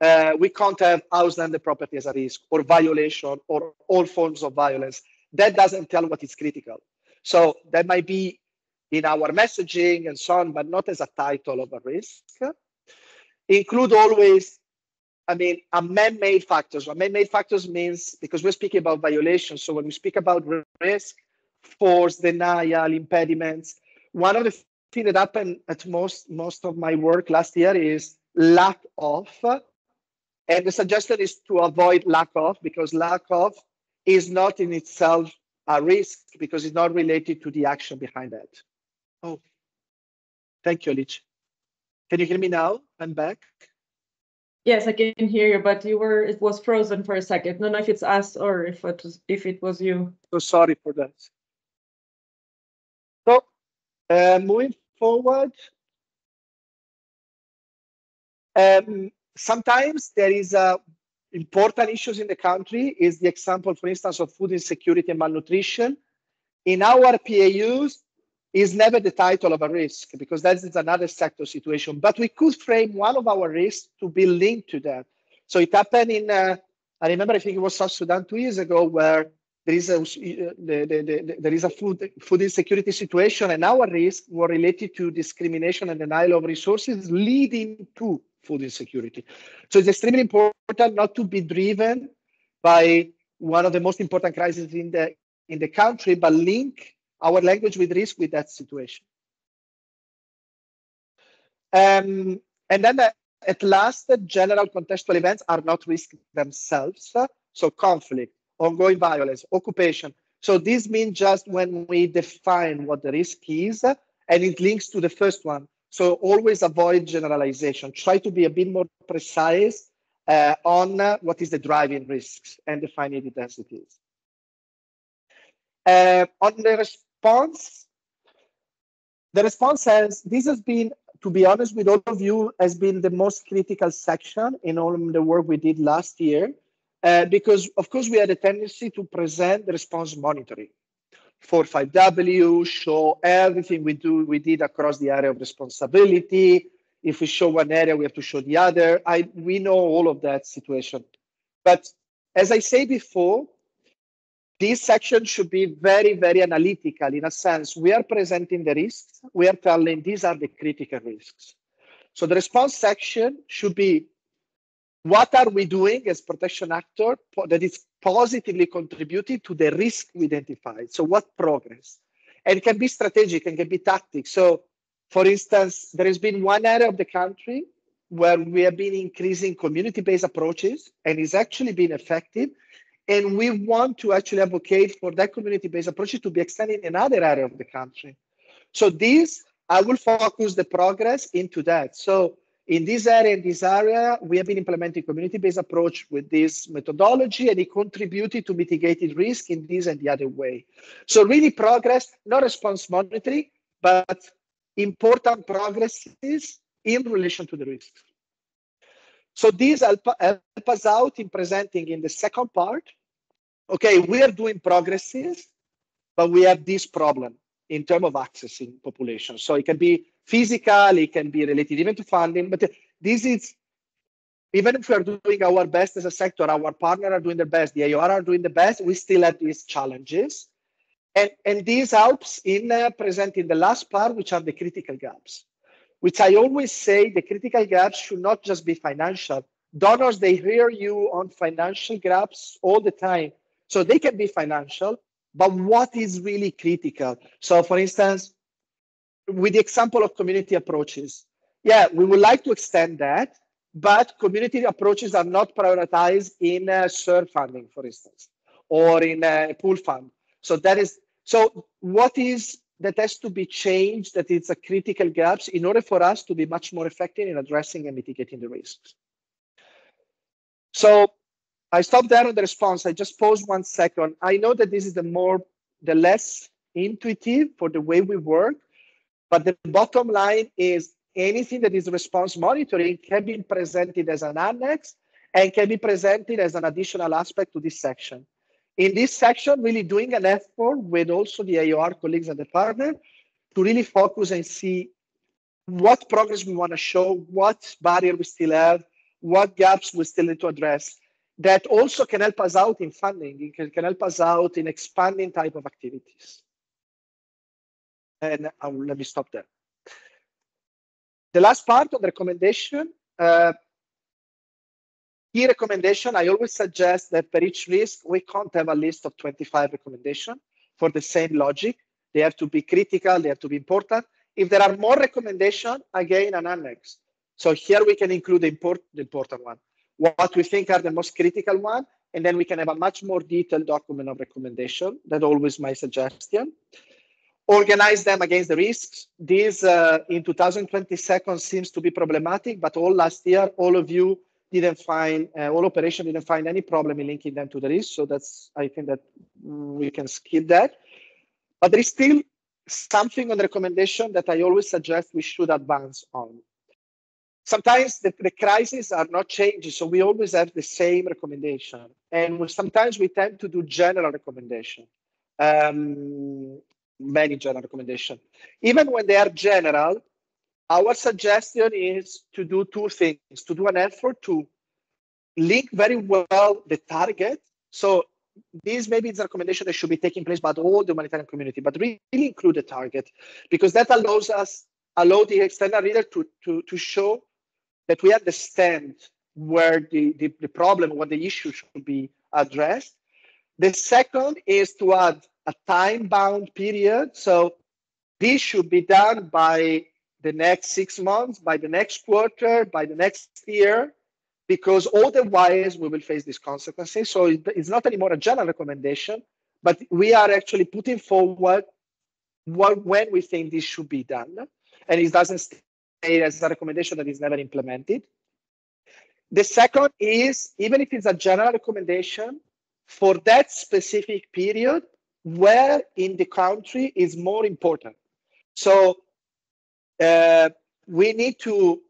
Uh, we can't have outstanding property as a risk or violation or all forms of violence. That doesn't tell what is critical. So that might be in our messaging and so on, but not as a title of a risk. Include always, I mean, a man-made factors. What man-made factors means, because we're speaking about violations, so when we speak about risk, force, denial, impediments, one of the things that happened at most, most of my work last year is lack of and the suggestion is to avoid lack of, because lack of is not in itself a risk because it's not related to the action behind that. Oh, thank you, Alice. Can you hear me now? I'm back. Yes, I can hear you, but you were it was frozen for a second. I don't know if it's us or if it was if it was you. So sorry for that. So uh, moving forward, um, sometimes there is uh, important issues in the country is the example, for instance, of food insecurity and malnutrition. In our PAUs, is never the title of a risk because that is another sector situation. But we could frame one of our risks to be linked to that. So it happened in, uh, I remember, I think it was South Sudan two years ago, where there is a the, the, the, there is a food food insecurity situation, and our risk were related to discrimination and denial of resources, leading to food insecurity. So it's extremely important not to be driven by one of the most important crises in the in the country, but link our language with risk with that situation. Um, and then the, at last, the general contextual events are not risk themselves. So conflict, ongoing violence, occupation. So this means just when we define what the risk is, and it links to the first one. So always avoid generalization. Try to be a bit more precise uh, on uh, what is the driving risks and defining the densities. Uh, on the response, the response says this has been, to be honest with all of you, has been the most critical section in all the work we did last year, uh, because of course we had a tendency to present the response monitoring for 5W, show everything we do, we did across the area of responsibility. If we show one area, we have to show the other. I we know all of that situation. But as I say before, this section should be very, very analytical in a sense. We are presenting the risks. We are telling these are the critical risks. So the response section should be what are we doing as protection actor that is positively contributing to the risk we identified? So what progress? And it can be strategic and can be tactic. So for instance, there has been one area of the country where we have been increasing community-based approaches and it's actually been effective. And we want to actually advocate for that community-based approach to be extended in other area of the country. So this, I will focus the progress into that. So in this area, in this area, we have been implementing community-based approach with this methodology and it contributed to mitigated risk in this and the other way. So really progress, not response monitoring, but important progresses in relation to the risks. So these help, help us out in presenting in the second part. Okay, we are doing progresses, but we have this problem in terms of accessing population. So it can be physical, it can be related even to funding, but this is, even if we are doing our best as a sector, our partner are doing their best, the AOR are doing the best, we still have these challenges. And, and this helps in uh, presenting the last part, which are the critical gaps, which I always say the critical gaps should not just be financial. Donors, they hear you on financial gaps all the time. So they can be financial, but what is really critical? So for instance, with the example of community approaches, yeah, we would like to extend that, but community approaches are not prioritized in uh, funding, for instance, or in a pool fund. So that is so. What is that has to be changed, that it's a critical gaps in order for us to be much more effective in addressing and mitigating the risks. So I stopped there on the response. I just pause one second. I know that this is the more, the less intuitive for the way we work, but the bottom line is anything that is response monitoring can be presented as an annex and can be presented as an additional aspect to this section. In this section, really doing an effort with also the AOR colleagues and the partner to really focus and see what progress we want to show, what barrier we still have, what gaps we still need to address. That also can help us out in funding, it can, can help us out in expanding type of activities. And I will, let me stop there. The last part of the recommendation, uh, key recommendation, I always suggest that for each risk, we can't have a list of 25 recommendations for the same logic. They have to be critical, they have to be important. If there are more recommendations, again, an annex. So here we can include the, import, the important one, what we think are the most critical one, and then we can have a much more detailed document of recommendation. That always my suggestion organize them against the risks. This uh, in 2022 seems to be problematic, but all last year, all of you didn't find, uh, all operation didn't find any problem in linking them to the risk. So that's, I think that we can skip that. But there is still something on the recommendation that I always suggest we should advance on. Sometimes the, the crises are not changing, so we always have the same recommendation. And sometimes we tend to do general recommendation. Um, many general recommendation Even when they are general, our suggestion is to do two things, to do an effort to link very well the target. So this maybe is a recommendation that should be taking place by all the humanitarian community, but really include the target because that allows us, allow the external reader to, to, to show that we understand where the, the, the problem, what the issue should be addressed. The second is to add a time bound period. So this should be done by the next six months, by the next quarter, by the next year, because otherwise we will face these consequences. So it's not anymore a general recommendation, but we are actually putting forward what, when we think this should be done. And it doesn't stay as a recommendation that is never implemented. The second is, even if it's a general recommendation, for that specific period, where in the country is more important. So uh, we need to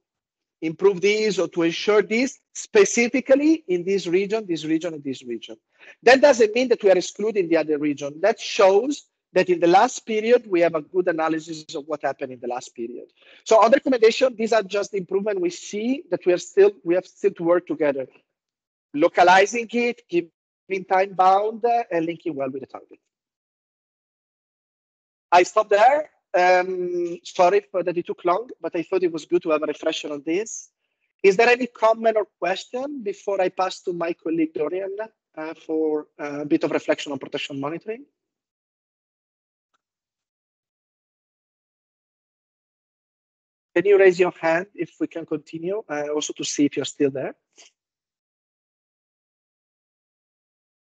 improve these or to ensure this specifically in this region, this region, and this region. That doesn't mean that we are excluding the other region. That shows that in the last period, we have a good analysis of what happened in the last period. So on the recommendation, these are just improvement we see that we are still, we have still to work together. Localizing it, giving time bound, uh, and linking well with the target. I stop there. Um, sorry for that it took long, but I thought it was good to have a refresher on this. Is there any comment or question before I pass to my colleague Dorian uh, for a bit of reflection on protection monitoring? Can you raise your hand if we can continue, uh, also to see if you're still there?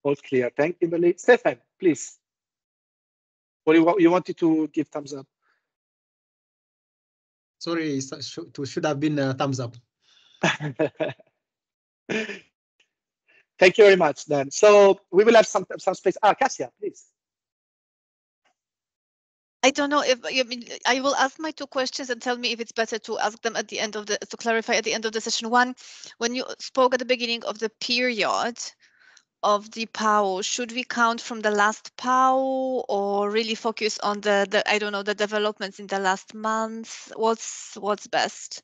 All clear. Thank you, Billy. Stefan, please. Or you, you wanted to give thumbs up? Sorry, it should have been a thumbs up. (laughs) Thank you very much, Dan. So we will have some some space. Ah, Cassia, please. I don't know if I mean I will ask my two questions and tell me if it's better to ask them at the end of the to clarify at the end of the session. One, when you spoke at the beginning of the period, of the PAO, should we count from the last PAO or really focus on the, the I don't know, the developments in the last month? What's what's best?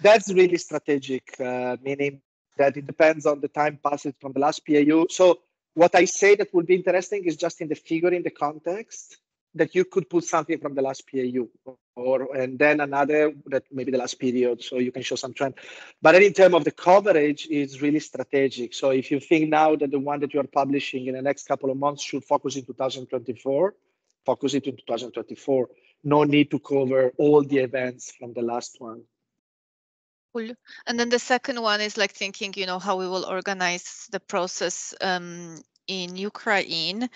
That's really strategic, uh, meaning that it depends on the time passed from the last PAO. So what I say that would be interesting is just in the figure in the context that you could put something from the last PAU or and then another that maybe the last period so you can show some trend. But in terms of the coverage is really strategic. So if you think now that the one that you are publishing in the next couple of months should focus in 2024 focus it in 2024 no need to cover all the events from the last one. Cool. And then the second one is like thinking, you know, how we will organize the process um, in Ukraine.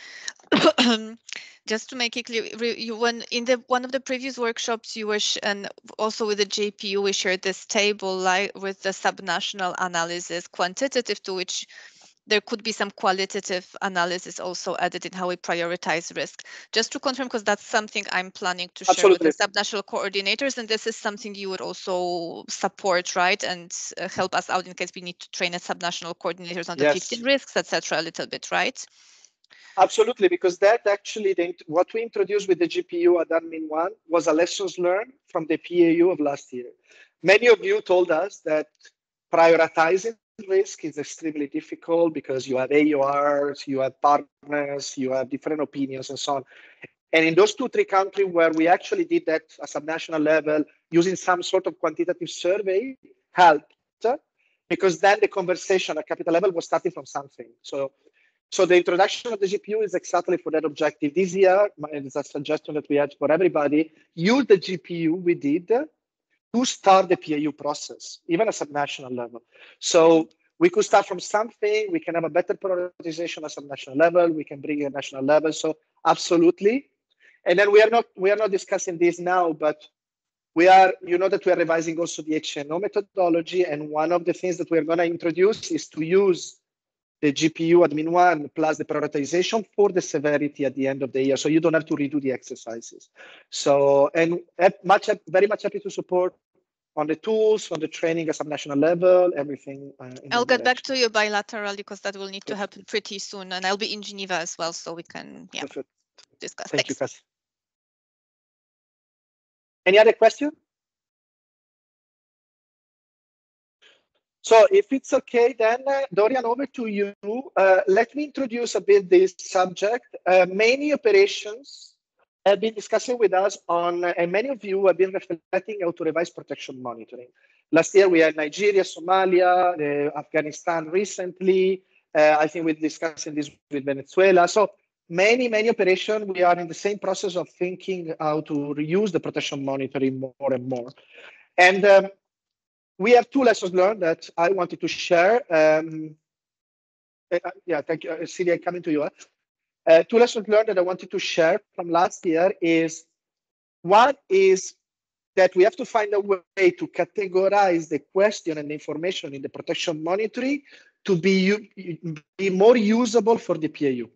(coughs) Just to make it clear, you when in the one of the previous workshops you were and also with the JPU we shared this table like with the subnational analysis quantitative to which there could be some qualitative analysis also added in how we prioritize risk. Just to confirm, because that's something I'm planning to share with the subnational coordinators, and this is something you would also support, right, and uh, help us out in case we need to train a subnational coordinators on the yes. 15 risks, etc. a little bit, right? Absolutely, because that actually, the, what we introduced with the GPU at admin one was a lessons learned from the PAU of last year. Many of you told us that prioritizing risk is extremely difficult because you have AORs, you have partners, you have different opinions and so on. And in those two, three countries where we actually did that at a national level using some sort of quantitative survey helped because then the conversation at capital level was starting from something. So, so the introduction of the GPU is exactly for that objective. This year, it's a suggestion that we had for everybody, use the GPU we did to start the PAU process, even at subnational level. So we could start from something, we can have a better prioritization at subnational level, we can bring a national level. So absolutely. And then we are not we are not discussing this now, but we are, you know that we are revising also the HNO methodology. And one of the things that we're going to introduce is to use the GPU admin one plus the prioritization for the severity at the end of the year. So you don't have to redo the exercises. So, and much, very much happy to support on the tools, on the training at some national level, everything. Uh, I'll get back to you bilaterally because that will need to happen pretty soon. And I'll be in Geneva as well, so we can yeah, Perfect. discuss. Thank Thanks. you, Cass. Any other question? So if it's okay, then uh, Dorian, over to you. Uh, let me introduce a bit this subject. Uh, many operations have been discussing with us on, and many of you have been reflecting how to revise protection monitoring. Last year we had Nigeria, Somalia, uh, Afghanistan recently. Uh, I think we're discussing this with Venezuela. So many, many operations, we are in the same process of thinking how to reuse the protection monitoring more and more. And um, we have two lessons learned that I wanted to share. Um, uh, yeah, thank you. Uh, Celia, coming to you. Uh, two lessons learned that I wanted to share from last year is one is that we have to find a way to categorize the question and information in the protection monitoring to be, be more usable for the PAU.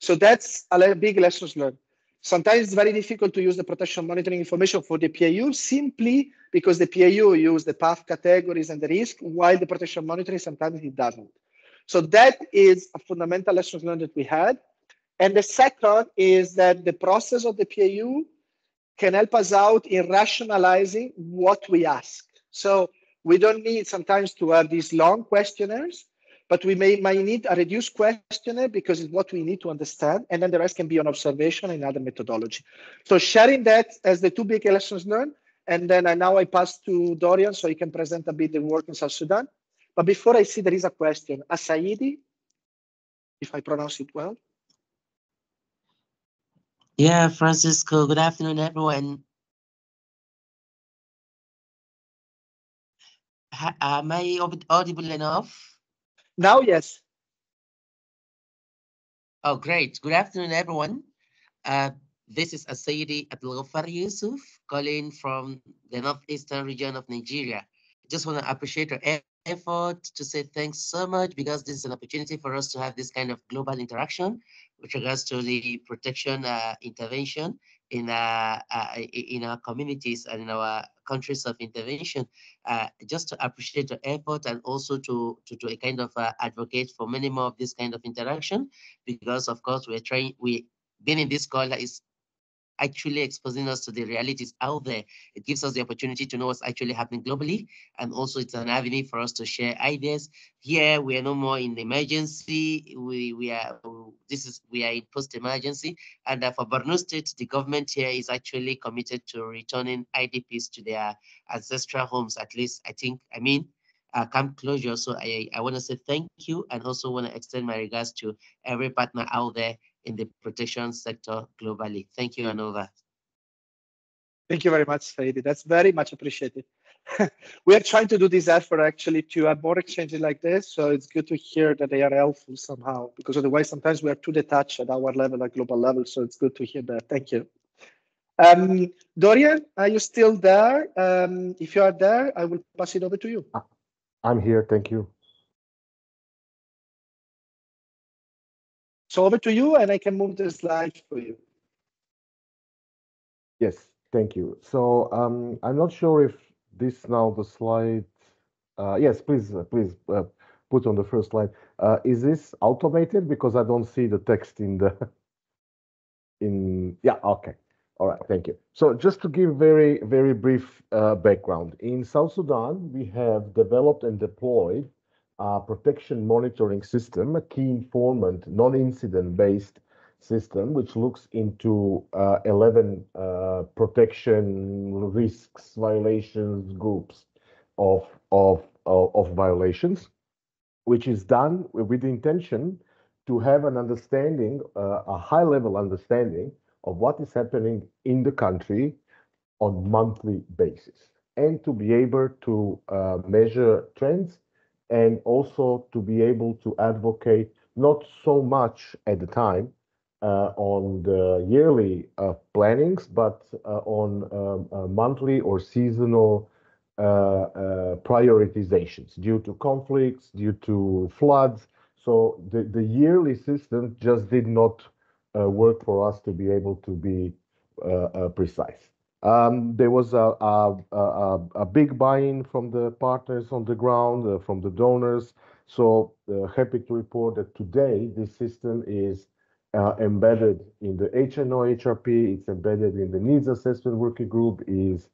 So that's a big lesson learned. Sometimes it's very difficult to use the protection monitoring information for the PAU simply because the PAU use the PAF categories and the risk, while the protection monitoring sometimes it doesn't. So that is a fundamental lesson learned that we had. And the second is that the process of the PAU can help us out in rationalizing what we ask. So we don't need sometimes to have these long questionnaires, but we may might need a reduced questionnaire because it's what we need to understand, and then the rest can be on observation and other methodology. So sharing that as the two big lessons learned, and then I, now I pass to Dorian so he can present a bit the work in South Sudan. But before I see there is a question, Asaidi, if I pronounce it well. Yeah, Francisco, good afternoon, everyone. Am I audible enough? Now, yes. Oh, great. Good afternoon, everyone. Uh, this is Asayidi Abdulghafar Yusuf calling from the northeastern region of Nigeria. I just want to appreciate your effort to say thanks so much because this is an opportunity for us to have this kind of global interaction with regards to the protection uh, intervention in uh, uh, in our communities and in our countries of intervention, uh, just to appreciate the effort and also to to, to a kind of uh, advocate for many more of this kind of interaction, because of course we're trying we being in this call is actually exposing us to the realities out there. It gives us the opportunity to know what's actually happening globally. And also it's an avenue for us to share ideas. Here, we are no more in the emergency. We, we are, this is, we are in post-emergency. And uh, for Borno State, the government here is actually committed to returning IDPs to their ancestral homes, at least, I think, I mean, uh, camp closure. So I, I want to say thank you and also want to extend my regards to every partner out there in the protection sector globally. Thank you, Anova. Thank you very much, Saidi. That's very much appreciated. (laughs) we are trying to do this effort actually to have more exchanges like this. So it's good to hear that they are helpful somehow, because otherwise sometimes we are too detached at our level, at global level. So it's good to hear that. Thank you. Um, Dorian, are you still there? Um, if you are there, I will pass it over to you. I'm here. Thank you. So over to you, and I can move the slides for you. Yes, thank you. So um, I'm not sure if this now the slide. Uh, yes, please, uh, please uh, put on the first slide. Uh, is this automated? Because I don't see the text in the. (laughs) In yeah, okay. All right, thank you. So just to give very, very brief uh, background, in South Sudan, we have developed and deployed a protection monitoring system, a key informant, non-incident based system, which looks into uh, 11 uh, protection risks, violations, groups of, of, of, of violations, which is done with the intention to have an understanding, uh, a high level understanding of what is happening in the country on monthly basis and to be able to uh, measure trends and also to be able to advocate not so much at the time uh, on the yearly uh, plannings, but uh, on um, uh, monthly or seasonal uh, uh, prioritizations due to conflicts, due to floods. So the, the yearly system just did not work for us to be able to be precise. Um, there was a, a, a, a big buy-in from the partners on the ground, from the donors. So happy to report that today this system is embedded in the HNO HRP. It's embedded in the needs assessment working group. Is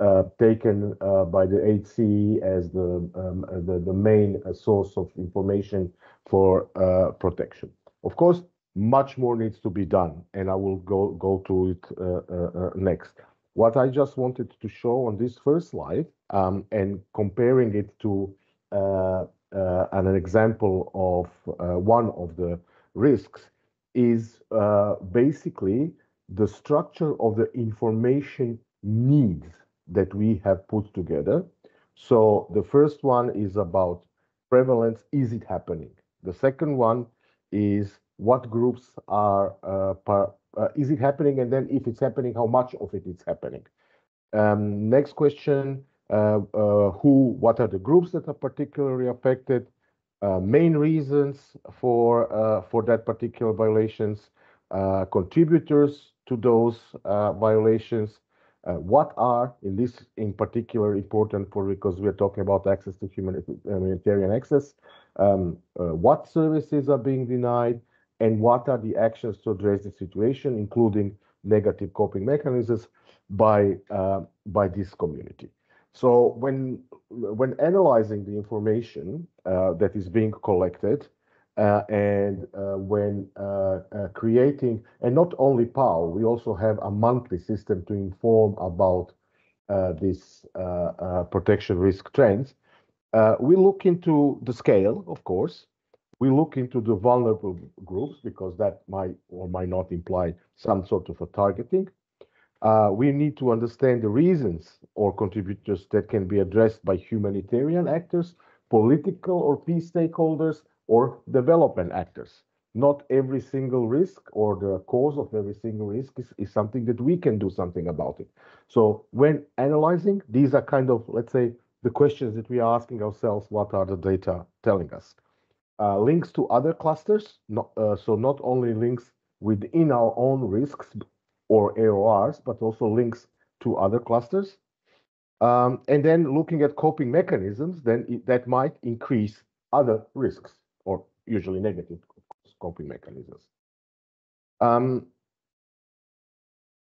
uh, taken uh, by the HC as the, um, the, the main uh, source of information for protection. Of course, much more needs to be done, and I will go go to it uh, uh, uh, next. What I just wanted to show on this first slide, um, and comparing it to uh, uh, an example of uh, one of the risks, is basically the structure of the information needs that we have put together. So the first one is about prevalence, is it happening? The second one is what groups are, uh, par, uh, is it happening? And then if it's happening, how much of it is happening? Um, next question, uh, uh who, what are the groups that are particularly affected? Uh, main reasons for, uh, for that particular violations, contributors to those violations, uh, what are, in this in particular, important for because we're talking about access to humanitarian access, um, uh, what services are being denied, and what are the actions to address the situation, including negative coping mechanisms by uh, by this community. So when when analyzing the information uh, that is being collected uh, and uh, when uh, uh, creating, and not only PAO, we also have a monthly system to inform about this protection risk trends. we look into the scale, of course, we look into the vulnerable groups because that might or might not imply some sort of a targeting. Uh, we need to understand the reasons or contributors that can be addressed by humanitarian actors, political or peace stakeholders, or development actors. Not every single risk or the cause of every single risk is, is something that we can do something about it. So when analyzing, these are kind of, let's say, the questions that we are asking ourselves, what are the data telling us? Uh, links to other clusters. Not, uh, so not only links within our own risks or AORs, but also links to other clusters. Um, and then looking at coping mechanisms, then it, that might increase other risks or usually negative coping mechanisms. Um,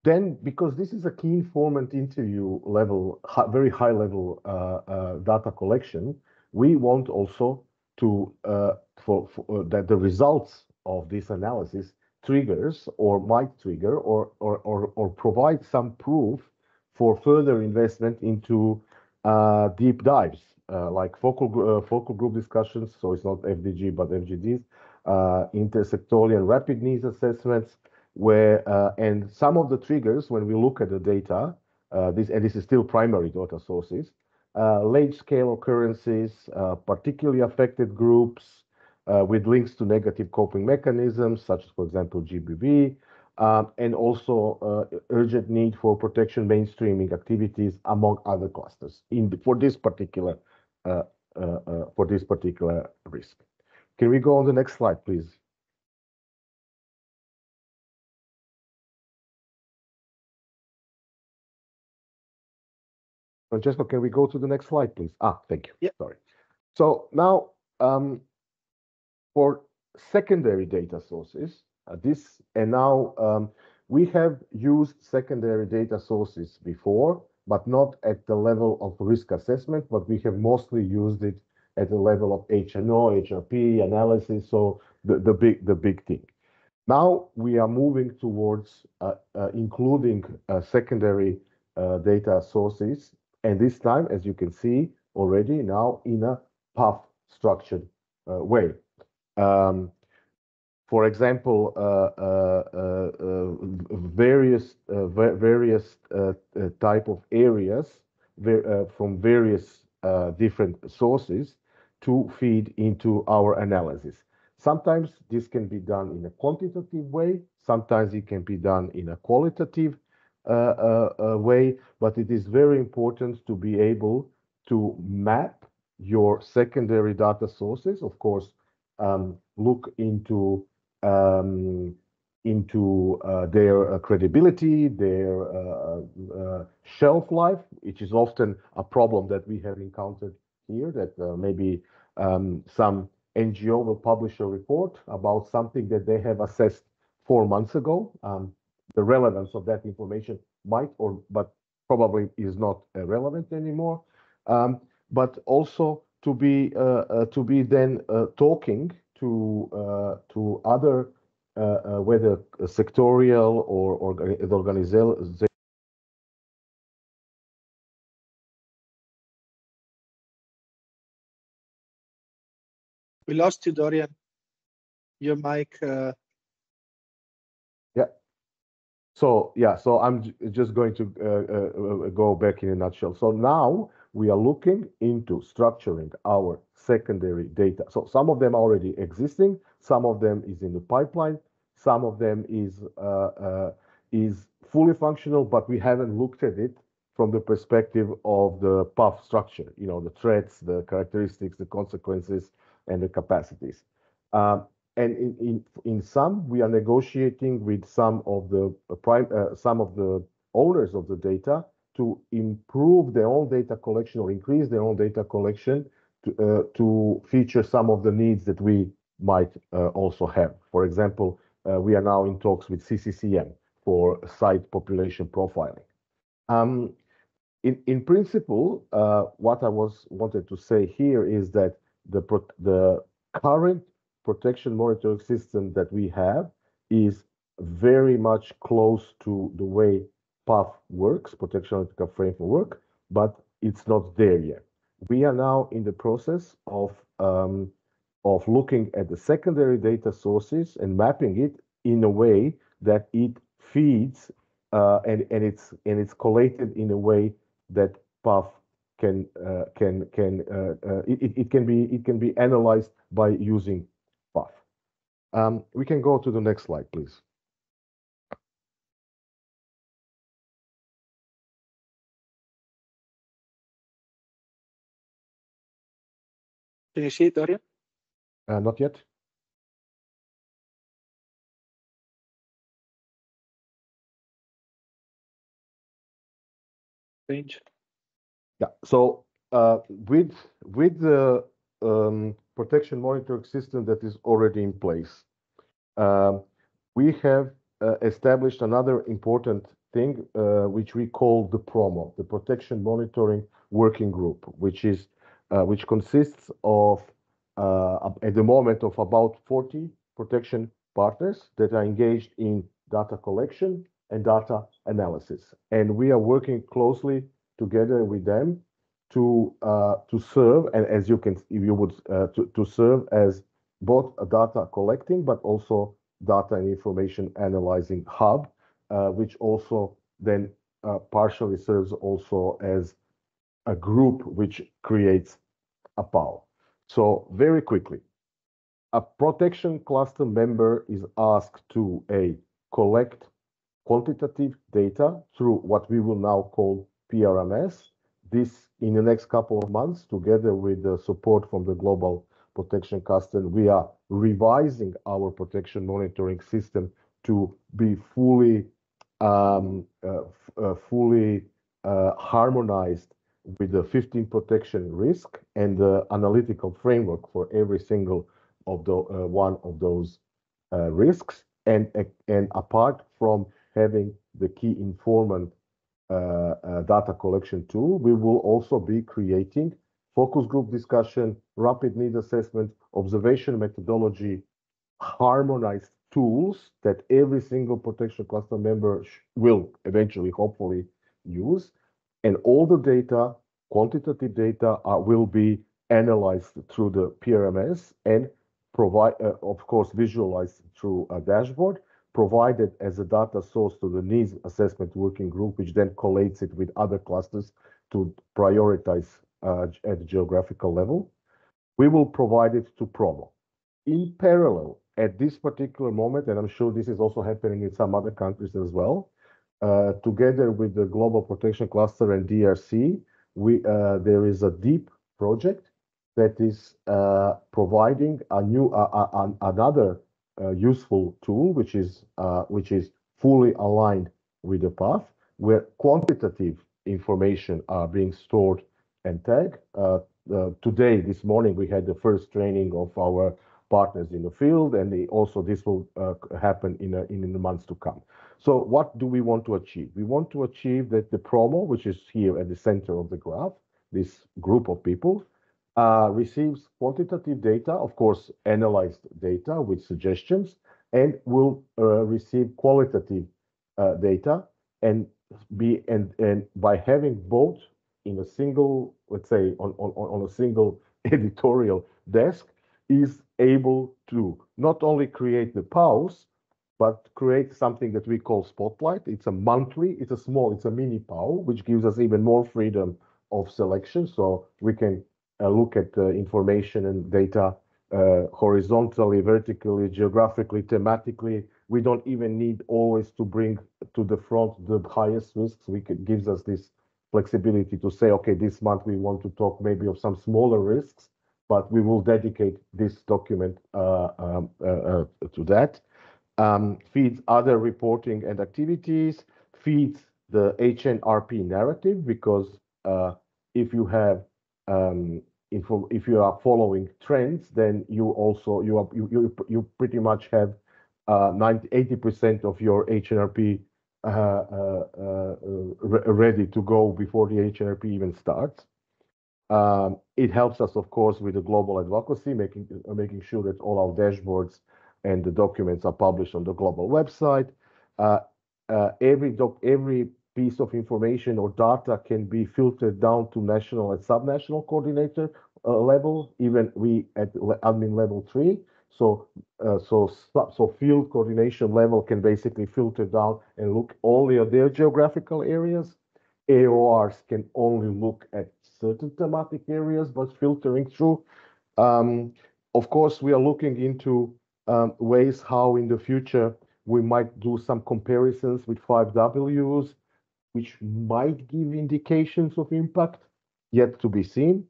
then, because this is a key informant interview level, very high level uh, uh, data collection, we want also to uh, for, for uh, that the results of this analysis triggers or might trigger or or or, or provide some proof for further investment into uh, deep dives uh, like focal uh, focal group discussions. So it's not FDG but FGDs, intersectorial rapid needs assessments, where and some of the triggers when we look at the data, this and this is still primary data sources. Uh, large-scale occurrences, uh, particularly affected groups uh, with links to negative coping mechanisms, such as, for example, GBV, um, and also urgent need for protection mainstreaming activities among other clusters in the, for this particular for this particular risk. Can we go on the next slide, please? Francesco, can we go to the next slide, please? Ah, thank you. Sorry. So now, um, for secondary data sources, uh, this and now um, we have used secondary data sources before, but not at the level of risk assessment, but we have mostly used it at the level of HNO, HRP analysis, so the the big the big thing. Now we are moving towards uh, uh, including secondary data sources, and this time, as you can see already now, in a PAF-structured uh, way. Um, for example, uh, uh, various various type of areas from various different sources to feed into our analysis. Sometimes this can be done in a quantitative way. Sometimes it can be done in a qualitative way, but it is very important to be able to map your secondary data sources, of course, um, look into um, into uh, their uh, credibility, their uh, shelf life, which is often a problem that we have encountered here, that maybe um, some NGO will publish a report about something that they have assessed four months ago. The relevance of that information might, or but probably is not uh, relevant anymore. Um, but also to be uh, uh, to be then talking to to other, whether sectorial or organizational. We lost you, Dorian. Your mic. Yeah. So yeah, so I'm just going to uh, uh, uh, go back in a nutshell. So now we are looking into structuring our secondary data. So some of them already existing. Some of them is in the pipeline. Some of them is is fully functional, but we haven't looked at it from the perspective of the PAF structure, You know, the threats, the characteristics, the consequences, and the capacities. Um, And in in, in some, we are negotiating with some of the prime, uh, some of the owners of the data to improve their own data collection or increase their own data collection to uh, to feature some of the needs that we might uh, also have. For example, uh, we are now in talks with CCCM for site population profiling. Um, in in principle, what I was wanted to say here is that the, the current protection monitoring system that we have is very much close to the way PAF works, Protection Analytical Framework, but it's not there yet. We are now in the process of of looking at the secondary data sources and mapping it in a way that it feeds and and it's and it's collated in a way that PAF can uh, can can uh, it, it can be it can be analyzed by using. Um, we can go to the next slide, please. Can you see it, Dorian? Uh, not yet. Change. Yeah. So uh, with with the um, protection monitoring system that is already in place, um, we have uh, established another important thing, uh, which we call the PROMO, the Protection Monitoring Working Group, which is uh, which consists of, uh, at the moment, of about 40 protection partners that are engaged in data collection and data analysis. And we are working closely together with them to uh, to serve, and as you can, you would, uh, to to serve as both a data collecting, but also data and information analyzing hub, uh, which also then partially serves also as a group which creates a PAO. So very quickly, a protection cluster member is asked to a collect quantitative data through what we will now call PRMS. This in the next couple of months, together with the support from the global protection cluster, we are revising our protection monitoring system to be fully um, uh, uh, fully uh, harmonized with the 15 protection risk and the analytical framework for every single of the one of those risks. And and apart from having the key informant data collection tool, we will also be creating focus group discussion, rapid need assessment, observation methodology, harmonized tools that every single protection cluster member will eventually, hopefully, use. And all the data, quantitative data, uh, will be analyzed through the PRMS and provide, uh, of course, visualized through a dashboard, provided as a data source to the needs assessment working group, which then collates it with other clusters to prioritize uh, at the geographical level. We will provide it to Promo. In parallel, at this particular moment, and I'm sure this is also happening in some other countries as well, uh, together with the Global Protection Cluster and DRC, we uh, there is a deep project that is uh, providing a new another Uh, useful tool, which is uh, which is fully aligned with the path, where quantitative information are being stored and tagged. Uh, today, this morning, we had the first training of our partners in the field, and also this will uh, happen in the months to come. So what do we want to achieve? We want to achieve that the promo, which is here at the center of the graph, this group of people, uh, receives quantitative data, of course, analyzed data with suggestions, and will uh, receive qualitative data and be and and by having both in a single, let's say, on on on a single (laughs) editorial desk, is able to not only create the PAOs, but create something that we call Spotlight. It's a monthly, it's a small, it's a mini PAO, which gives us even more freedom of selection. So we can uh, look at uh, information and data uh, horizontally, vertically, geographically, thematically. We don't even need always to bring to the front the highest risks. We could gives us this flexibility to say, okay, this month we want to talk maybe of some smaller risks but we will dedicate this document uh, um, uh, uh, to that. Um, feeds other reporting and activities, feeds the HNRP narrative, because if you have um, if you are following trends, then you also you are you you, you pretty much have uh, 90 80% of your HNRP uh, uh, ready to go before the HNRP even starts. Um, it helps us, of course, with the global advocacy, making uh, making sure that all our dashboards and the documents are published on the global website. Uh, uh, every doc, every piece of information or data can be filtered down to national and subnational coordinator uh, level, even we at admin level three. So, uh, so, so field coordination level can basically filter down and look only at their geographical areas. AORs can only look at certain thematic areas, but filtering through. Um, of course, we are looking into um, ways how in the future we might do some comparisons with 5Ws, which might give indications of impact, yet to be seen.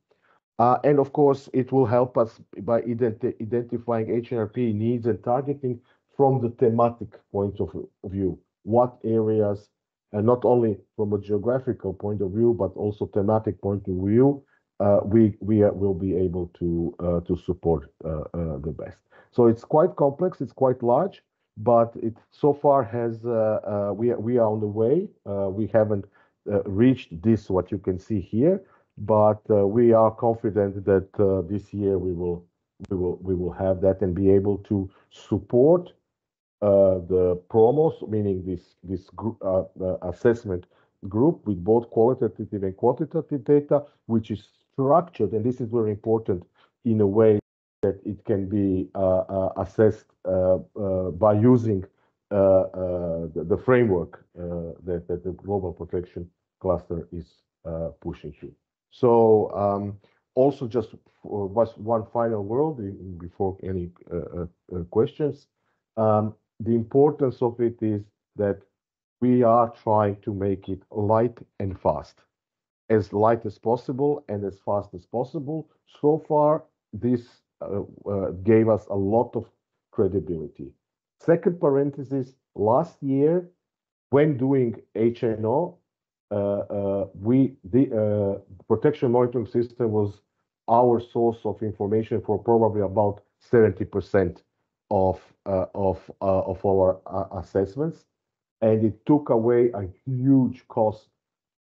Uh, and of course, it will help us by identi identifying HNRP needs and targeting from the thematic point of view. What areas and not only from a geographical point of view, but also thematic point of view, uh, we we will be able to uh, to support uh, uh, the best. So it's quite complex, it's quite large, but it so far has uh, uh, we we are on the way. we haven't reached this what you can see here, but we are confident that this year we will we will we will have that and be able to support uh, the promos, meaning this this uh, assessment group with both qualitative and quantitative data, which is structured, and this is very important in a way that it can be uh, assessed by using the, the, framework that, that the global protection cluster is pushing through. So um, also just was one final word before any uh, uh, questions. Um, the importance of it is that we are trying to make it light and fast, as light as possible and as fast as possible. So far, this uh, uh, gave us a lot of credibility. Second parenthesis, last year, when doing HNO, uh, uh, we the uh, protection monitoring system was our source of information for probably about 70% of uh, of uh, of our uh, assessments, and it took away a huge cost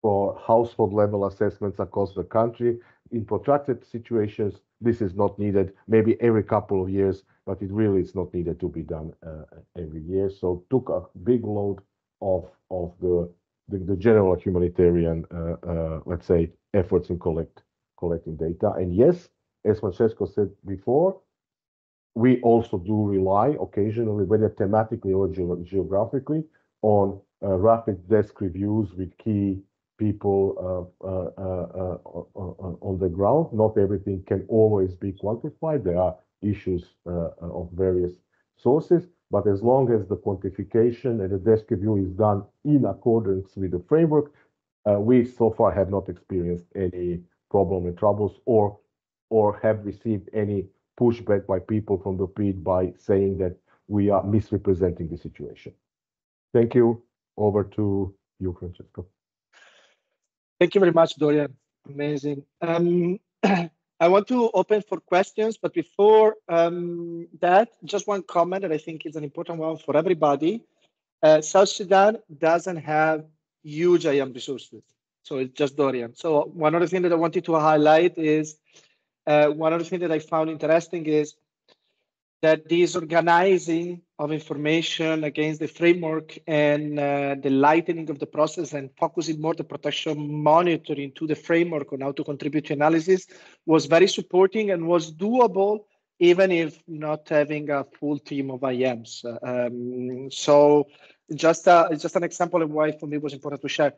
for household level assessments across the country. In protracted situations, this is not needed. Maybe every couple of years, but it really is not needed to be done uh, every year. So took a big load of of the the, the general humanitarian, uh, uh, let's say, efforts in collect collecting data. And yes, as Francesco said before, we also do rely occasionally, whether thematically or ge geographically, on uh, rapid desk reviews with key people uh uh, uh, uh, uh, on the ground. Not everything can always be quantified. There are issues of various sources, but as long as the quantification and the desk review is done in accordance with the framework, we so far have not experienced any problem and troubles or or have received any pushback by people from the PID by saying that we are misrepresenting the situation. Thank you. Over to you, Francesco. Thank you very much, Dorian. Amazing. Um, (clears throat) I want to open for questions, but before um, that, just one comment that I think is an important one for everybody. Uh, South Sudan doesn't have huge IAM resources. So it's just Dorian. So one other thing that I wanted to highlight is uh, one other thing that I found interesting is that this organizing of information against the framework and uh, the lightening of the process and focusing more the protection monitoring to the framework on how to contribute to analysis was very supporting and was doable even if not having a full team of IAMs. Um, so just, a, just an example of why for me was important to share.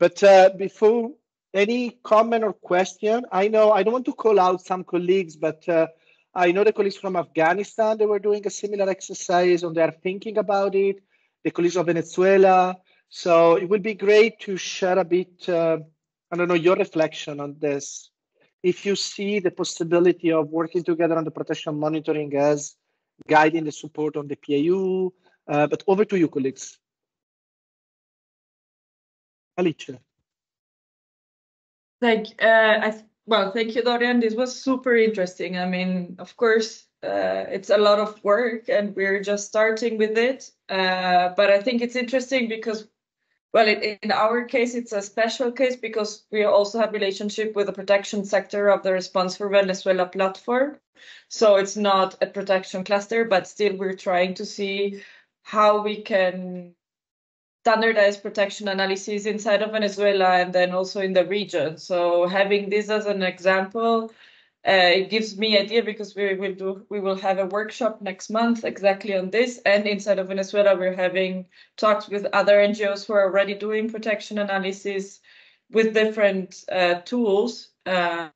But uh, before any comment or question, I know I don't want to call out some colleagues, but uh, I know the colleagues from Afghanistan, they were doing a similar exercise and they're thinking about it. The colleagues of Venezuela. So it would be great to share a bit, uh, I don't know, your reflection on this. If you see the possibility of working together on the protection monitoring as guiding the support on the PAU, uh, but over to you, colleagues. Alice. Thank, uh, I, well, thank you, Dorian. This was super interesting. I mean, of course, uh, it's a lot of work and we're just starting with it. Uh, but I think it's interesting because, well, it, in our case, it's a special case because we also have relationship with the protection sector of the Response for Venezuela platform. So it's not a protection cluster, but still we're trying to see how we can standardized protection analysis inside of Venezuela and then also in the region. So having this as an example, uh, it gives me idea because we will do we will have a workshop next month exactly on this. And inside of Venezuela, we're having talks with other NGOs who are already doing protection analysis with different uh, tools. Uh,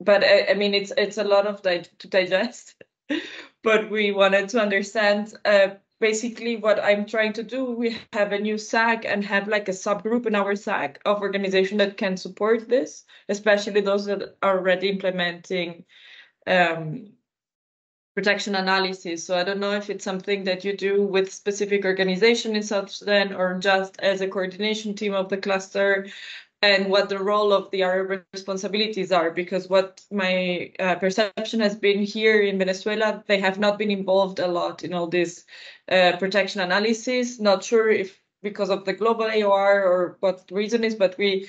but I, I, mean, it's it's a lot of di to digest. (laughs) but we wanted to understand uh, basically what I'm trying to do, we have a new SAG and have like a subgroup in our SAG of organization that can support this, especially those that are already implementing um, protection analysis. So I don't know if it's something that you do with specific organization in South Sudan or just as a coordination team of the cluster and what the role of the area responsibilities are because what my uh, perception has been here in Venezuela, they have not been involved a lot in all this uh, protection analysis. Not sure if because of the global AOR or what the reason is, but we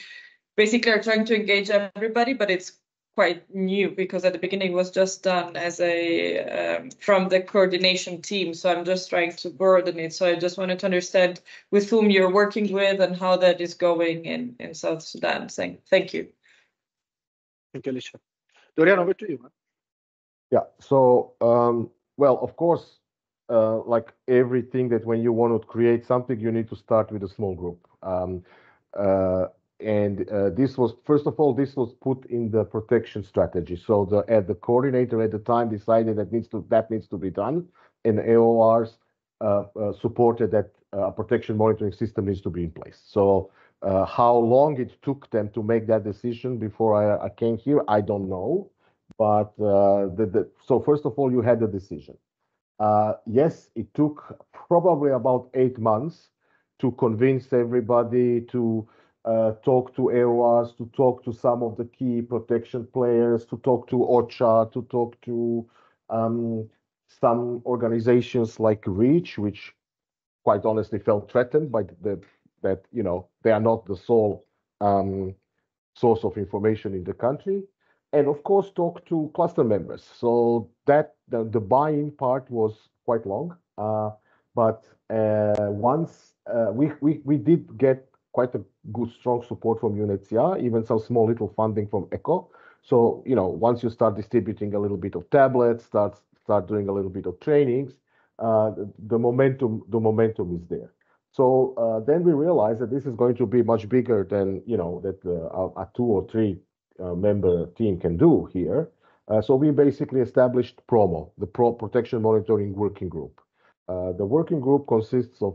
basically are trying to engage everybody, but it's quite new because at the beginning it was just done as a um, from the coordination team. So i'm just trying to broaden it. So i just wanted to understand with whom you're working with and how that is going in in south sudan. Saying thank you. Thank you alicia. Dorian over to you man. yeah. So um, well of course uh, like everything that when you want to create something you need to start with a small group. Um, uh, and uh, this was first of all this was put in the protection strategy. So the uh, the coordinator at the time decided that needs to that needs to be done, and AORs uh, uh, supported that a protection monitoring system needs to be in place. So how long it took them to make that decision before I, I came here, I don't know. But the, the, so first of all, you had the decision. yes, it took probably about eight months to convince everybody to uh, talk to AORs, to talk to some of the key protection players, to talk to OCHA, to talk to um, some organizations like REACH, which quite honestly felt threatened by the that you know they are not the sole um, source of information in the country, and of course talk to cluster members. So that the, the part was quite long, uh, but uh, once uh, we, we we did get quite a good strong support from UNHCR, even some small little funding from ECHO. So you know once you start distributing a little bit of tablets, start start doing a little bit of trainings, uh, the, momentum the momentum is there. So uh, then we realized that this is going to be much bigger than you know that uh, a two or three uh, member team can do here. Uh, so we basically established PROMO, the Pro Protection Monitoring Working Group. Uh, the working group consists of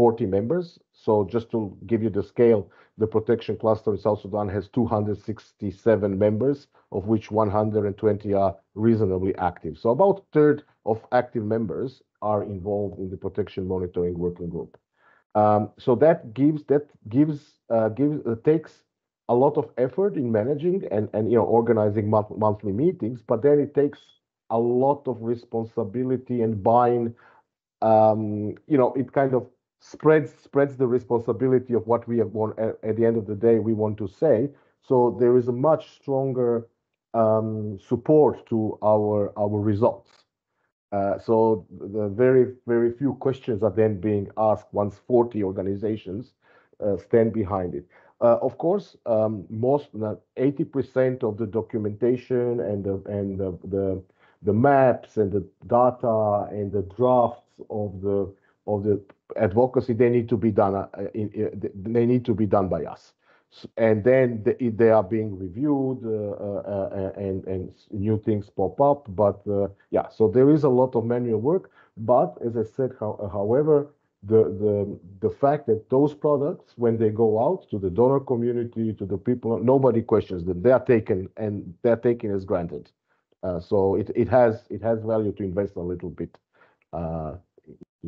40 members. So just to give you the scale, the protection cluster in South Sudan has 267 members, of which 120 are reasonably active. So about a third of active members are involved in the protection monitoring working group. Um, so that gives that gives uh, gives uh, takes a lot of effort in managing and and you know organizing month, monthly meetings, but then it takes a lot of responsibility and buying. Um, you know, it kind of spreads spreads the responsibility of what we have at, at, the end of the day we want to say. So there is a much stronger um, support to our our results. Uh, so the very very few questions are then being asked once 40 organizations uh, stand behind it. Uh, of course um, most 80% of the documentation and the and the, the the maps and the data and the drafts of the of the advocacy they need to be done uh, in, in, they need to be done by us. And then the, they are being reviewed uh, uh, uh, and and new things pop up but uh, yeah so there is a lot of manual work but as i said how, however the the the fact that those products when they go out to the donor community to the people nobody questions them. They are taken and they're taken as granted. Uh, so it, it has it has value to invest a little bit uh,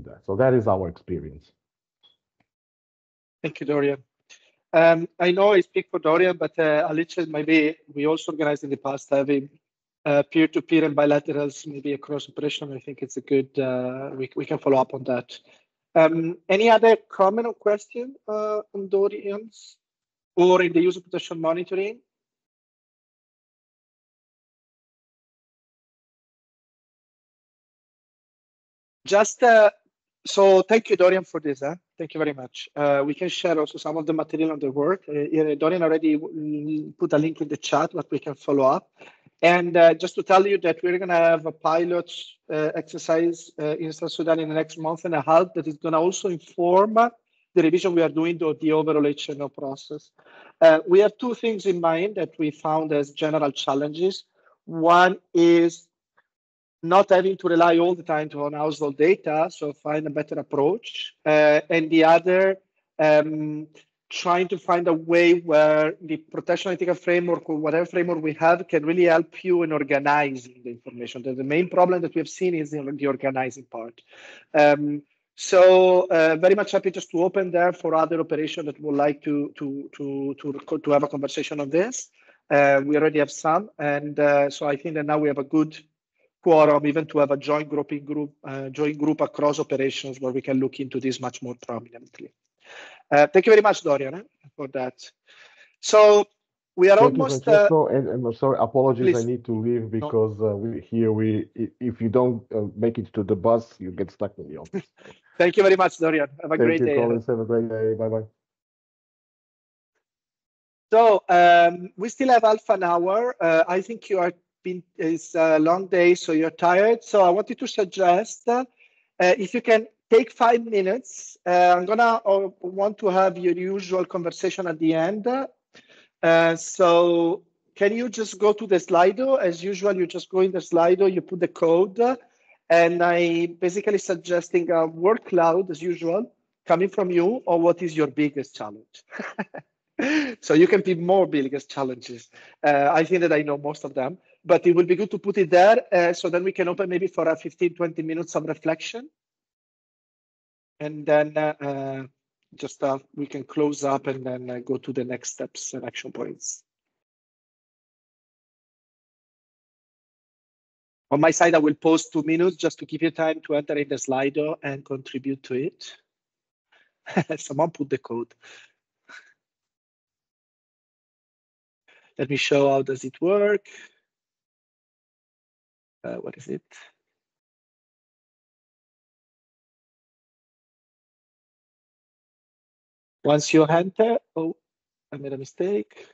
that. So that is our experience. Thank you, Dorian. Um, I know I speak for Dorian, but uh, Alicia, maybe we also organized in the past having uh, peer-to-peer and bilaterals, maybe across operation. I think it's a good, uh, we, we can follow up on that. Um, any other comment or question uh, on Dorian's or in the user protection monitoring? Just uh, so thank you, Dorian, for this. Huh? Thank you very much. Uh, we can share also some of the material on the work. Uh, Dorian already put a link in the chat, but we can follow up. And uh, just to tell you that we're going to have a pilot uh, exercise uh, in South Sudan in the next month and a half that is going to also inform the revision we are doing to the overall HNO process. Uh, we have two things in mind that we found as general challenges. One is not having to rely all the time on household data, so find a better approach. Uh, and the other, um, trying to find a way where the protection analytical framework or whatever framework we have can really help you in organizing the information. The, the main problem that we have seen is the, the organizing part. Um, so uh, very much happy just to open there for other operations that would like to to to to to have a conversation on this. Uh, we already have some, and uh, so I think that now we have a good quorum, even to have a joint grouping group, uh, joint group across operations where we can look into this much more prominently. Uh, thank you very much, Dorian, eh, for that. So we are thank almost. You, uh, and, and, I'm sorry, apologies. Please. I need to leave because no. Uh, we here we if you don't uh, make it to the bus, you get stuck in the office. (laughs) thank you very much, Dorian. Have a thank great you, day. Collins. Have a great day. Bye bye. So um, we still have half an hour. Uh, I think you are been it's a long day, so you're tired. So I wanted to suggest uh, if you can take five minutes. Uh, I'm gonna uh, want to have your usual conversation at the end. Uh, so can you just go to the Slido? As usual, you just go in the Slido, you put the code, and I basically suggesting a word cloud as usual coming from you, or what is your biggest challenge? (laughs) so you can pick more biggest challenges. Uh, I think that I know most of them, but it will be good to put it there. Uh, so then we can open maybe for a 15, 20 minutes of reflection. And then uh, uh just uh, we can close up and then uh, go to the next steps and action points. On my side, I will pause two minutes just to give you time to enter in the Slido and contribute to it. (laughs) Someone put the code. Let me show how does it work. Uh, what is it? Once you enter, oh, I made a mistake.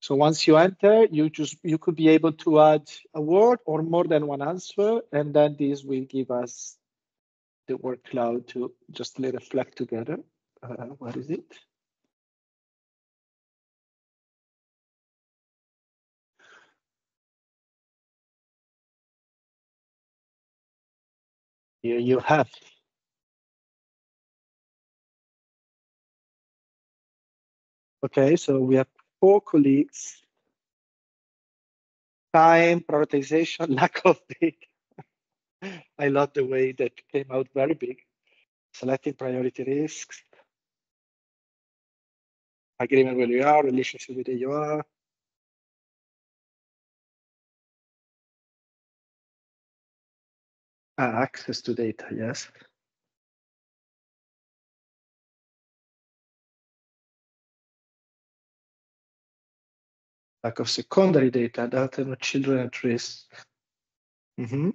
So once you enter, you just you could be able to add a word or more than one answer, and then this will give us the word cloud to just let it flag together. Uh, what is it? Here you have Okay, so we have four colleagues, time, prioritization, (laughs) lack of big. I love the way that came out very big. Selecting priority risks, agreement where you are, relationship with are. Ah, access to data, yes. lack of secondary data, data on children at risk. Mm -hmm.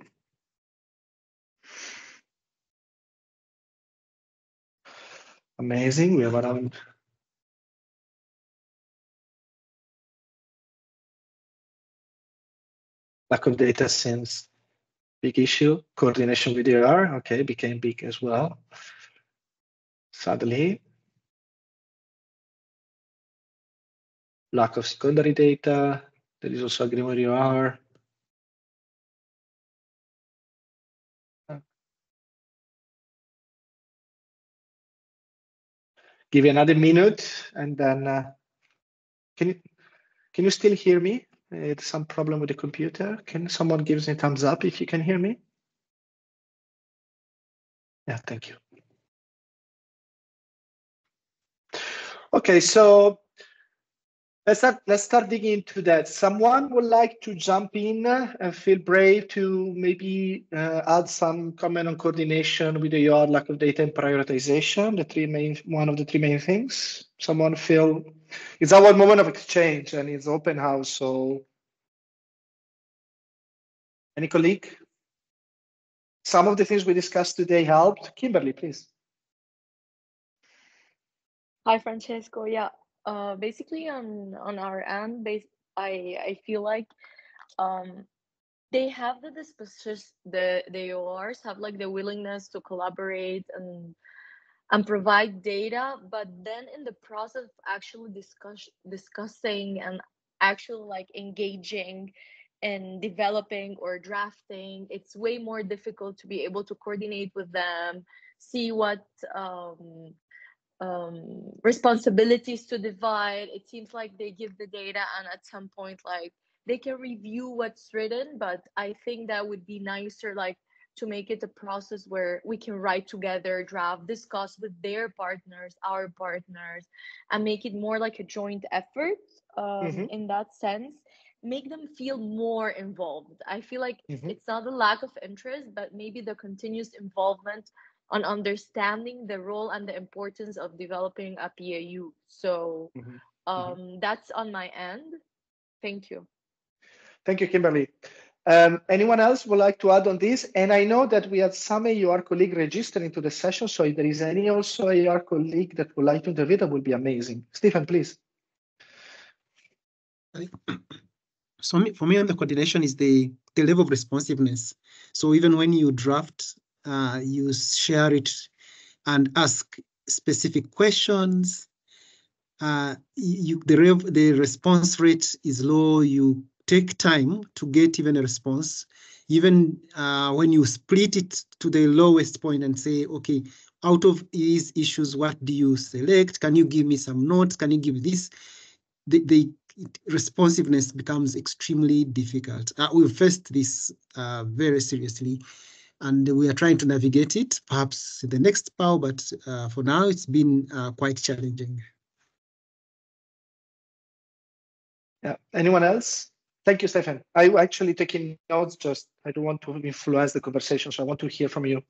Amazing. We have around lack of data since big issue. Coordination with ER, okay, became big as well. Sadly, lack of secondary data. There is also a agreement UR. Give you another minute and then uh, can you can you still hear me? It's some problem with the computer. Can someone give me a thumbs up if you can hear me? Yeah, thank you. Okay, so let's start let's start digging into that. Someone would like to jump in and feel brave to maybe uh, add some comment on coordination with AOR lack of data and prioritization the three main one of the three main things. Someone feel it's our moment of exchange and it's open house so. Any colleague? Some of the things we discussed today helped. Kimberly please. Hi francesco. Yeah uh, basically on on our end, base, I I feel like um, they have the disposition, the the AORs have like the willingness to collaborate and and provide data, but then in the process of actually discuss discussing and actually like engaging and developing or drafting, it's way more difficult to be able to coordinate with them, see what um, um, responsibilities to divide. It seems like they give the data, and at some point, like they can review what's written. But I think that would be nicer, like to make it a process where we can write together, draft, discuss with their partners, our partners, and make it more like a joint effort um, mm-hmm. in that sense. Make them feel more involved. I feel like mm-hmm. it's not a lack of interest, but maybe the continuous involvement on understanding the role and the importance of developing a PAU. So mm-hmm. mm-hmm. um, mm-hmm. that's on my end. Thank you. Thank you, Kimberly. Um, anyone else would like to add on this? And I know that we had some AOR colleague registering to the session. So if there is any also AOR colleague that would like to intervene, that would be amazing. Stephen, please. So for me, on the coordination is the the level of responsiveness. So even when you draft, uh, you share it and ask specific questions. Uh, you the the response rate is low. You take time to get even a response. Even uh, when you split it to the lowest point and say, okay, out of these issues, what do you select? Can you give me some notes? Can you give this? The, the responsiveness becomes extremely difficult. Uh, we faced this uh, very seriously, and we are trying to navigate it, perhaps the next PAO, but uh, for now it's been uh, quite challenging. Yeah, anyone else? Thank you, Stefan. I actually taking notes, just I don't want to influence the conversation, so I want to hear from you.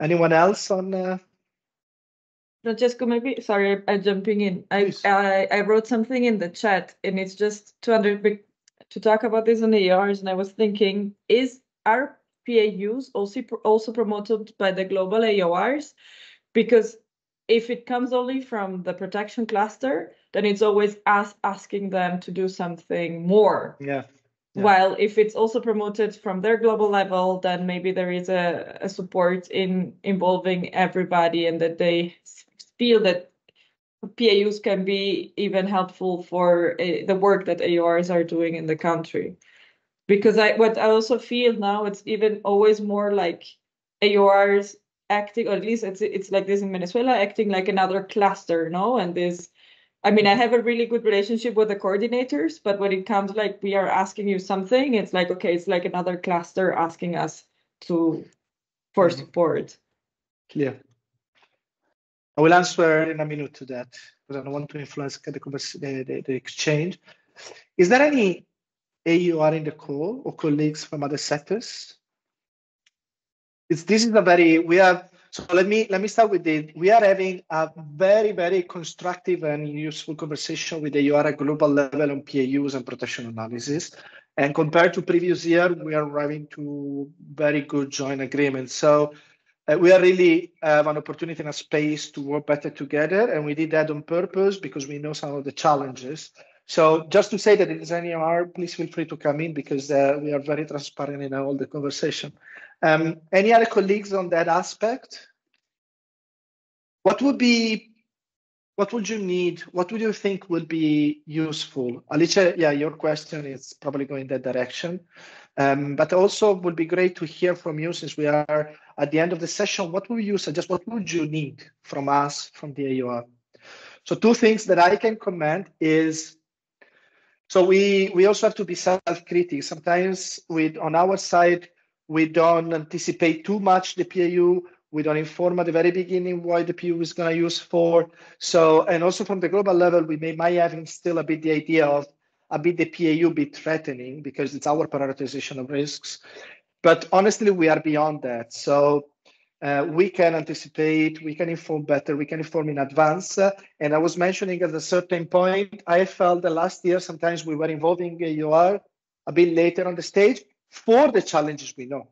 Anyone else on uh, Francesco, maybe sorry, I'm jumping in. I, I I wrote something in the chat, and it's just to under to talk about this on the ARs, and I was thinking, is are PAUs also also promoted by the global AORs? Because if it comes only from the protection cluster, then it's always us asking them to do something more. Yeah. Yeah. While if it's also promoted from their global level, then maybe there is a, a support in involving everybody and that they feel that PAUs can be even helpful for uh, the work that AORs are doing in the country. Because I what I also feel now it's even always more like AORs acting, or at least it's it's like this in Venezuela, acting like another cluster, no? And this I mean, I have a really good relationship with the coordinators, but when it comes like we are asking you something, it's like okay, it's like another cluster asking us to for mm-hmm. support. Clear. I will answer in a minute to that because I don't want to influence the, the, the, the exchange. Is there any AOR in the call or colleagues from other sectors? It's, this is a very, we have, so let me, let me start with the, we are having a very, very constructive and useful conversation with the AOR at global level on PAUs and protection analysis. And compared to previous year, we are arriving to very good joint agreement. So uh, we are really have an opportunity and a space to work better together. And we did that on purpose because we know some of the challenges. So just to say that if there's any are, please feel free to come in because uh, we are very transparent in all the conversation. Um, any other colleagues on that aspect? What would be, what would you need? What would you think would be useful? Alicia, yeah, your question is probably going that direction. Um, but also would be great to hear from you since we are at the end of the session, what would you suggest? What would you need from us, from the AOR? So two things that I can comment is, so we, we also have to be self-critical. Sometimes with on our side, we don't anticipate too much the PAU. We don't inform at the very beginning what the PAU is going to use for. So, and also from the global level, we may might having still a bit the idea of a bit the PAU be threatening because it's our prioritization of risks. But honestly, we are beyond that. So uh, we can anticipate, we can inform better, we can inform in advance. Uh, and I was mentioning at a certain point, I felt the last year sometimes we were involving AOR a bit later on the stage for the challenges we know.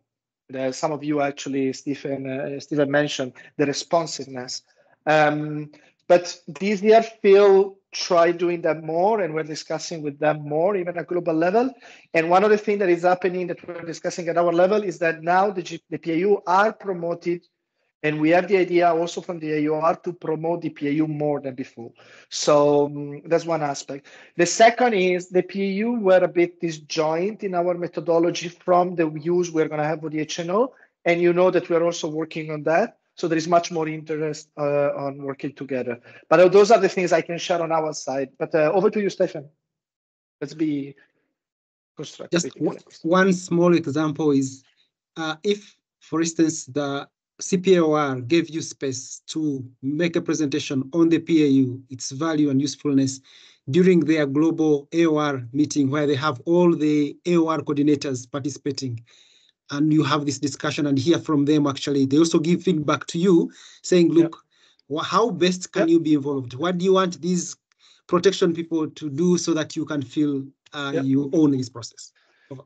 Uh, some of you actually, Stephen, uh, Stephen mentioned the responsiveness. Um, but this year feel try doing that more and we're discussing with them more even at global level and one of the things that is happening that we're discussing at our level is that now the, G, the PAU are promoted and we have the idea also from the AOR to promote the PAU more than before. So um, that's one aspect. The second is the PAU were a bit disjoint in our methodology from the use we're going to have with the HNO. And you know that we're also working on that. So there is much more interest uh, on working together. But uh, those are the things I can share on our side. But uh, over to you, Stefan. Let's be constructive. Just one small example is uh, if, for instance, the CP AOR gave you space to make a presentation on the PAU, its value and usefulness during their global AOR meeting where they have all the AOR coordinators participating and you have this discussion and hear from them actually they also give feedback to you saying look yeah. how best can yeah. you be involved what do you want these protection people to do so that you can feel uh, yeah. you own this process Over.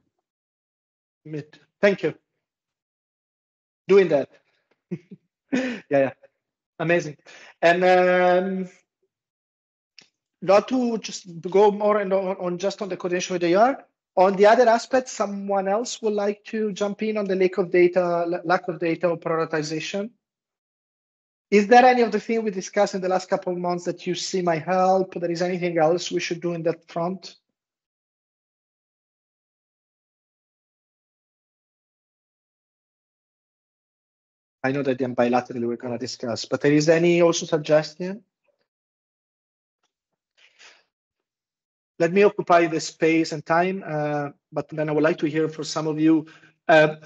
thank you doing that (laughs) yeah yeah amazing and um, not to just go more and on, on just on the coordination with AR. On the other aspect, someone else would like to jump in on the lack of data, lack of data or prioritization. Is there any of the thing we discussed in the last couple of months that you see might help? There is anything else we should do in that front? I know that then bilaterally we're going to discuss, but there is any also suggestion? Let me occupy the space and time, uh, but then I would like to hear from some of you. Uh,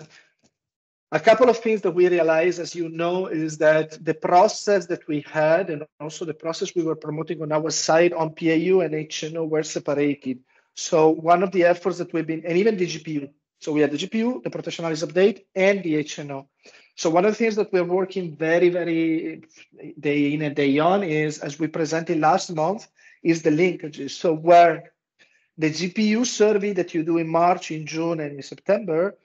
a couple of things that we realized, as you know, is that the process that we had and also the process we were promoting on our side on PAU and HNO were separated. So one of the efforts that we've been, and even the GPU. So we had the GPU, the protection analysis update, and the HNO. So one of the things that we're working very, very day in and day on is, as we presented last month, is the linkages. So where the GPU survey that you do in March, in June, and in September,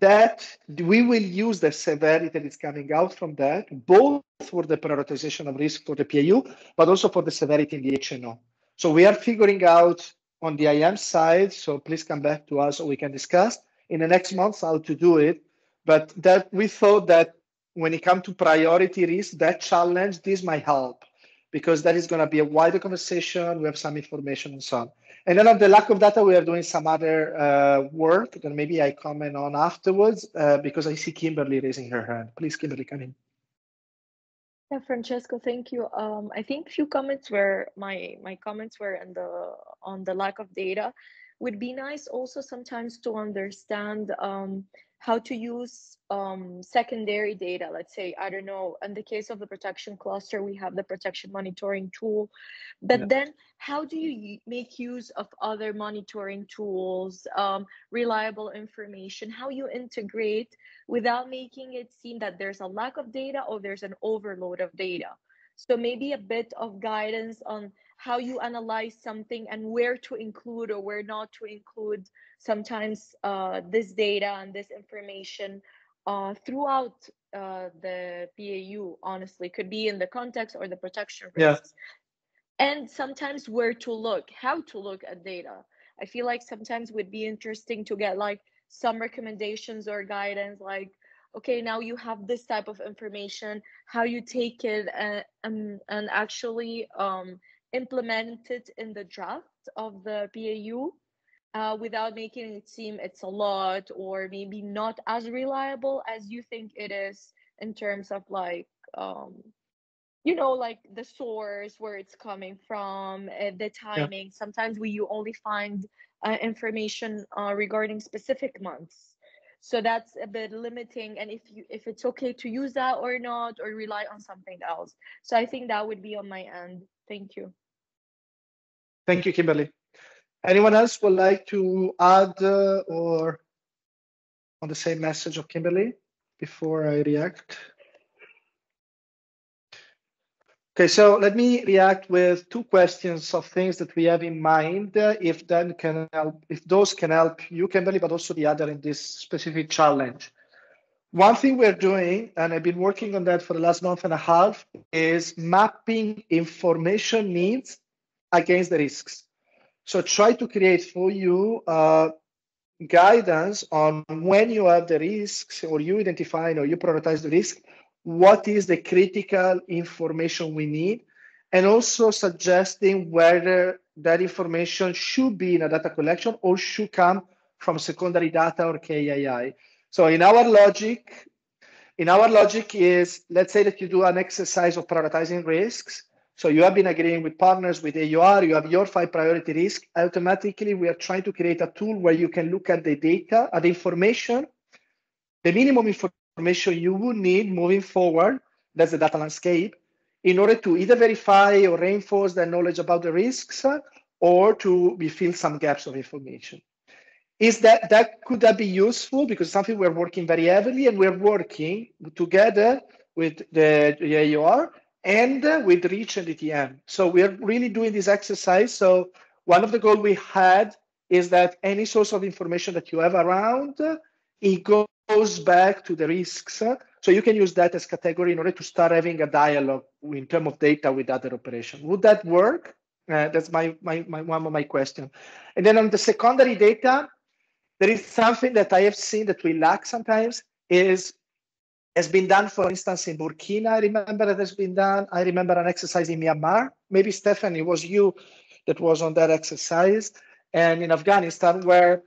that we will use the severity that is coming out from that, both for the prioritization of risk for the PAU, but also for the severity in the HNO. So we are figuring out on the IM side, so please come back to us so we can discuss in the next months how to do it but that we thought that when it comes to priority risk, that challenge, this might help because that is going to be a wider conversation. We have some information and so on. And then on the lack of data, we are doing some other uh, work that maybe I comment on afterwards uh, because I see Kimberly raising her hand. Please, Kimberly, come in. Yeah, Francesco, thank you. Um, I think few comments were my my comments were on the on the lack of data. Would be nice also sometimes to understand um, how to use um, secondary data. Let's say, I don't know, in the case of the protection cluster, we have the protection monitoring tool. But yeah. then, how do you make use of other monitoring tools, um, reliable information, how you integrate without making it seem that there's a lack of data or there's an overload of data? So, maybe a bit of guidance on how you analyze something and where to include or where not to include sometimes uh, this data and this information uh, throughout uh, the PAU, honestly, could be in the context or the protection risks. Yeah. And sometimes where to look, how to look at data. I feel like sometimes would be interesting to get like some recommendations or guidance, like, okay, now you have this type of information, how you take it and, and, and actually um, implement it in the draft of the PAU uh, without making it seem it's a lot or maybe not as reliable as you think it is in terms of like um, you know like the source where it's coming from uh, the timing. Yeah. sometimes we you only find uh, information uh, regarding specific months. So that's a bit limiting. And if you if it's okay to use that or not or rely on something else. So i think that would be on my end. Thank you. Thank you, Kimberly. Anyone else would like to add uh, or on the same message of Kimberly before I react? Okay, so let me react with two questions of things that we have in mind. Uh, if then can help, if those can help you, Kimberly, but also the other in this specific challenge. One thing we're doing, and I've been working on that for the last month and a half, is mapping information needs against the risks. So try to create for you uh, guidance on when you have the risks or you identify or you prioritize the risk, what is the critical information we need, and also suggesting whether that information should be in a data collection or should come from secondary data or KAI. So in our logic, in our logic is, let's say that you do an exercise of prioritizing risks, so you have been agreeing with partners with AOR, you have your five priority risk. Automatically, we are trying to create a tool where you can look at the data, at the information, the minimum information you would need moving forward, that's the data landscape, in order to either verify or reinforce the knowledge about the risks or to fill some gaps of information. Is that that could that be useful? Because something we're working very heavily and we're working together with the, the AOR and with reach and ETM. So we're really doing this exercise. So one of the goals we had is that any source of information that you have around, it goes back to the risks. So you can use that as category in order to start having a dialogue in terms of data with other operations. Would that work? Uh, that's my, my, my one of my question. And then on the secondary data, there is something that I have seen that we lack sometimes is has been done, for instance, in Burkina. I remember it has been done. I remember an exercise in Myanmar. Maybe Stefan, it was you that was on that exercise, and in Afghanistan, where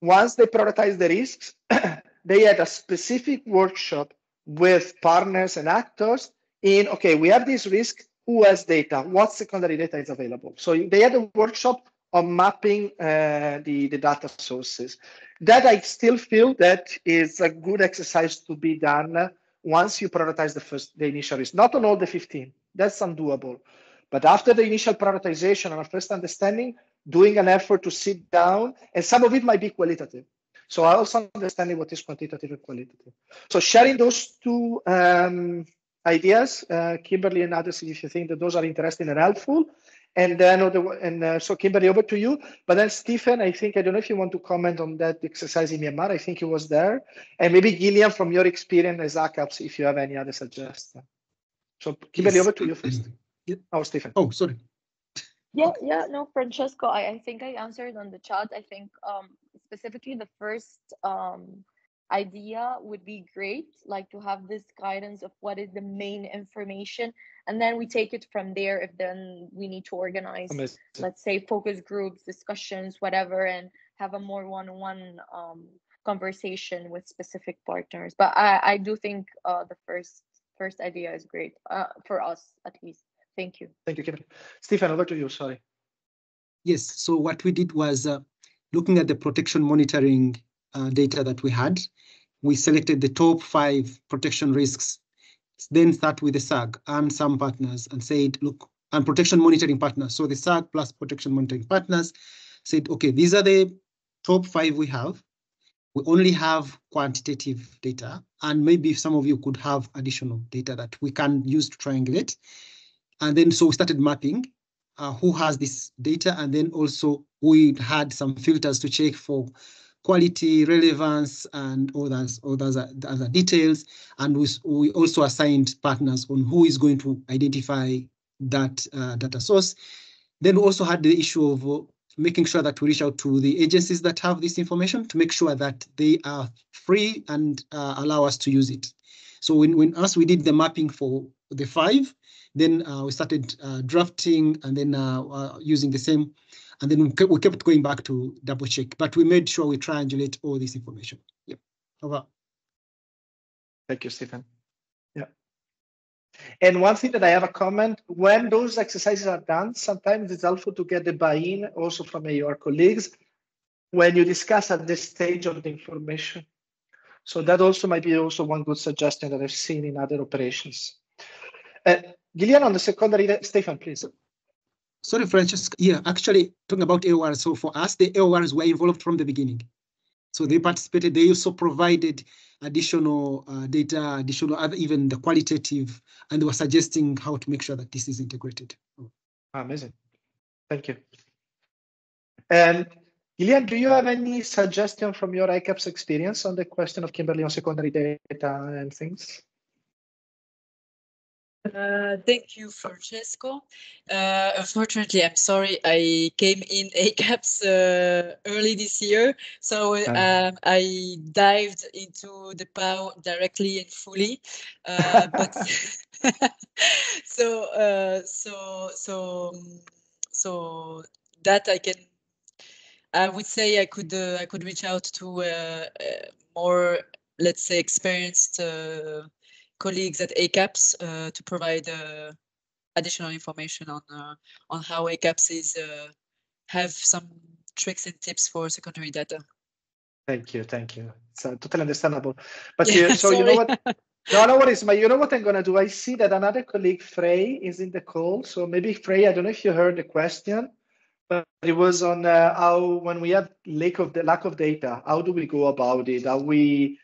once they prioritized the risks, (clears throat) they had a specific workshop with partners and actors in okay, we have this risk. Who has data? What secondary data is available? So they had a workshop on mapping uh, the, the data sources. That I still feel that is a good exercise to be done once you prioritize the first the initial risk. Not on all the 15, that's undoable. But after the initial prioritization and first understanding, doing an effort to sit down, and some of it might be qualitative. So I also understanding what is quantitative and qualitative. So sharing those two um, ideas, uh, Kimberly and others, if you think that those are interesting and helpful. And then, and uh, so Kimberly, over to you. But then Stephen, I think, I don't know if you want to comment on that exercise in Myanmar. I think he was there. And maybe Gillian, from your experience as ACAPS, if you have any other suggestion. So Kimberly, yes. over to you first. Yeah. (clears throat) Oh, Stephen. Oh, sorry. Yeah, yeah, no, Francesco, I, I think I answered on the chat. I think um, specifically the first um, idea would be great like to have this guidance of what is the main information and then we take it from there if then we need to organize Amazing. let's say focus groups discussions whatever and have a more one-on-one um, conversation with specific partners. But i i do think uh, the first first idea is great uh, for us at least. Thank you. Thank you Kevin. stephen over to you. Sorry. Yes. So what we did was uh, looking at the protection monitoring uh, data that we had. We selected the top five protection risks, then start with the SAG and some partners and said, look, and protection monitoring partners. So the SAG plus protection monitoring partners said, okay, these are the top five we have. We only have quantitative data, and maybe some of you could have additional data that we can use to triangulate. And then so we started mapping uh, who has this data, and then also we had some filters to check for quality, relevance, and others, others other details. And we, we also assigned partners on who is going to identify that uh, data source. Then we also had the issue of uh, making sure that we reach out to the agencies that have this information to make sure that they are free and uh, allow us to use it. So when, when us, we did the mapping for the five, then uh, we started uh, drafting and then using the same and then we kept going back to double check, but we made sure we triangulate all this information. Yep. Over. Thank you, Stephen. Yeah. And one thing that I have a comment, when those exercises are done, sometimes it's helpful to get the buy-in also from your colleagues when you discuss at this stage of the information. So that also might be also one good suggestion that I've seen in other operations. Uh, Gillian, on the secondary, Stefan, please. Sorry, Francesca. Yeah, actually talking about AOR. So for us, the AORs were involved from the beginning. So they participated. They also provided additional uh, data, additional other, even the qualitative, and they were suggesting how to make sure that this is integrated. Amazing. Thank you. And Gillian, do you have any suggestion from your ACAPS experience on the question of Kimberly on secondary data and things? Uh, thank you, Francesco. Uh, unfortunately, I'm sorry, I came in (laughs) ACAPS uh, early this year, so um, I dived into the PAU directly and fully. Uh, (laughs) but (laughs) so, uh, so, so, so that I can, I would say I could, I could reach out to more, let's say, experienced colleagues at ACAPS uh, to provide uh, additional information on uh, on how ACAPS is have some tricks and tips for secondary data. Thank you, thank you. It's uh, totally understandable. But (laughs) yeah, you, so sorry. you know what? (laughs) No, no worries. But you know what I'm gonna do? I see that another colleague, Frey, is in the call. So maybe Frey, I don't know if you heard the question, but it was on uh, how when we have lack of the lack of data, how do we go about it? Are we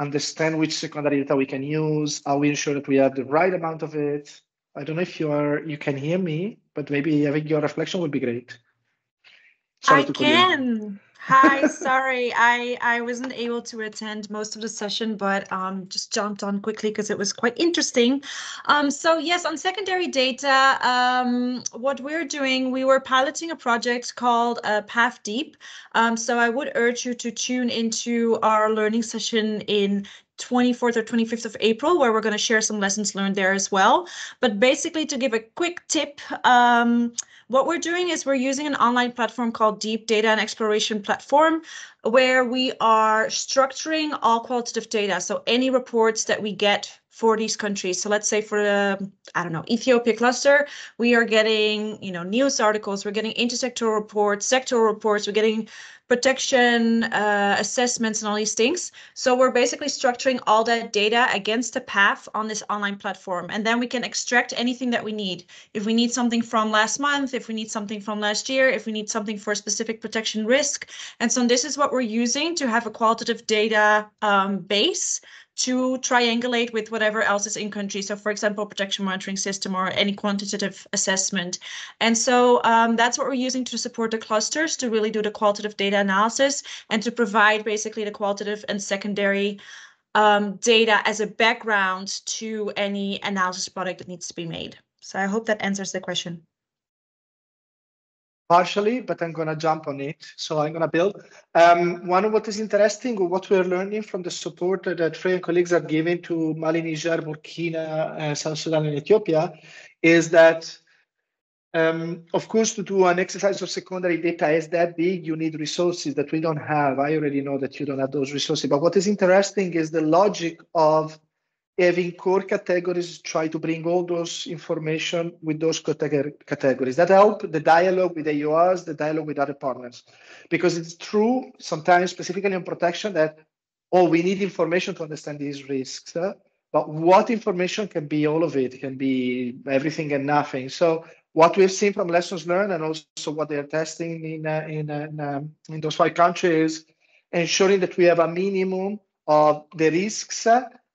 understand which secondary data we can use, how we ensure that we have the right amount of it. I don't know if you are you can hear me, but maybe having your reflection would be great. Sorry I can. Hi, (laughs) sorry, I I wasn't able to attend most of the session, but um, just jumped on quickly because it was quite interesting. Um, so yes, on secondary data, um, what we're doing, we were piloting a project called uh, PAF Deep. Um, so I would urge you to tune into our learning session in 24th or 25th of April, where we're going to share some lessons learned there as well. But basically, to give a quick tip, um, what we're doing is we're using an online platform called Deep Data and Exploration Platform, where we are structuring all qualitative data. So any reports that we get for these countries. So let's say for the, I don't know, Ethiopia cluster, we are getting, you know, news articles, we're getting intersectoral reports, sectoral reports, we're getting protection uh, assessments and all these things. So we're basically structuring all that data against a PAF on this online platform. And then we can extract anything that we need. If we need something from last month, if we need something from last year, if we need something for a specific protection risk. And so this is what we're using to have a qualitative data um, base to triangulate with whatever else is in country. So for example, protection monitoring system or any quantitative assessment. And so um, that's what we're using to support the clusters to really do the qualitative data analysis and to provide basically the qualitative and secondary um, data as a background to any analysis product that needs to be made. So I hope that answers the question partially, but I'm going to jump on it. So I'm going to build. Um, one of what is interesting, what we're learning from the support that Frey and colleagues are giving to Mali, Niger, Burkina, uh, South Sudan, and Ethiopia, is that, um, of course, to do an exercise of secondary data is that big, you need resources that we don't have. I already know that you don't have those resources. But what is interesting is the logic of having core categories try to bring all those information with those categories that help the dialogue with the AORs, the dialogue with other partners. Because it's true sometimes, specifically on protection, that oh, we need information to understand these risks. Huh? But what information can be all of it? can be everything and nothing. So what we've seen from lessons learned and also what they're testing in uh, in, uh, in, um, in those five countries, ensuring that we have a minimum of the risks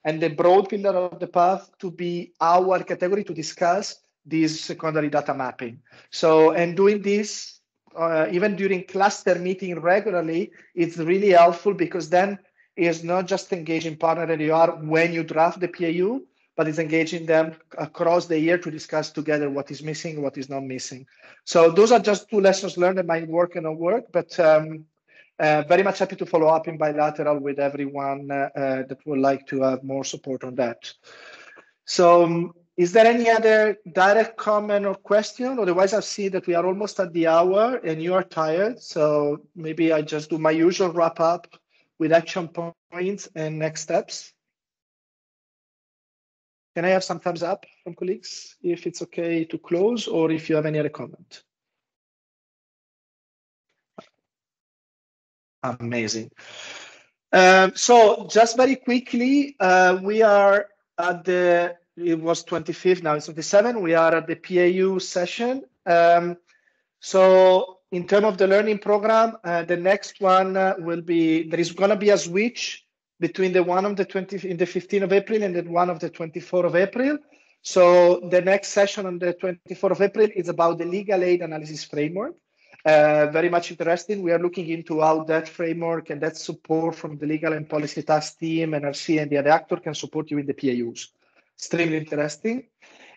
and the broad pillar of the PAF to be our category to discuss this secondary data mapping. So, and doing this uh, even during cluster meeting regularly, it's really helpful because then it's not just engaging partner that you are when you draft the PAU, but it's engaging them across the year to discuss together what is missing, what is not missing. So those are just two lessons learned that might work and not work, but um, uh, very much happy to follow up in bilateral with everyone uh, uh, that would like to have more support on that. So um, is there any other direct comment or question? Otherwise, I see that we are almost at the hour and you are tired. So maybe I just do my usual wrap up with action points and next steps. Can I have some thumbs up from colleagues if it's okay to close or if you have any other comment? Amazing. Um, so just very quickly, uh, we are at the, it was 25th, now it's 27. We are at the PAU session. Um, so in terms of the learning program, uh, the next one uh, will be, there is gonna be a switch between the one of the 20, in the 15th of April and the one of the 24th of April. So the next session on the 24th of April is about the legal aid analysis framework. Uh, very much interesting. We are looking into how that framework and that support from the legal and policy task team, NRC, and the other actor can support you in the PAUs. Extremely interesting.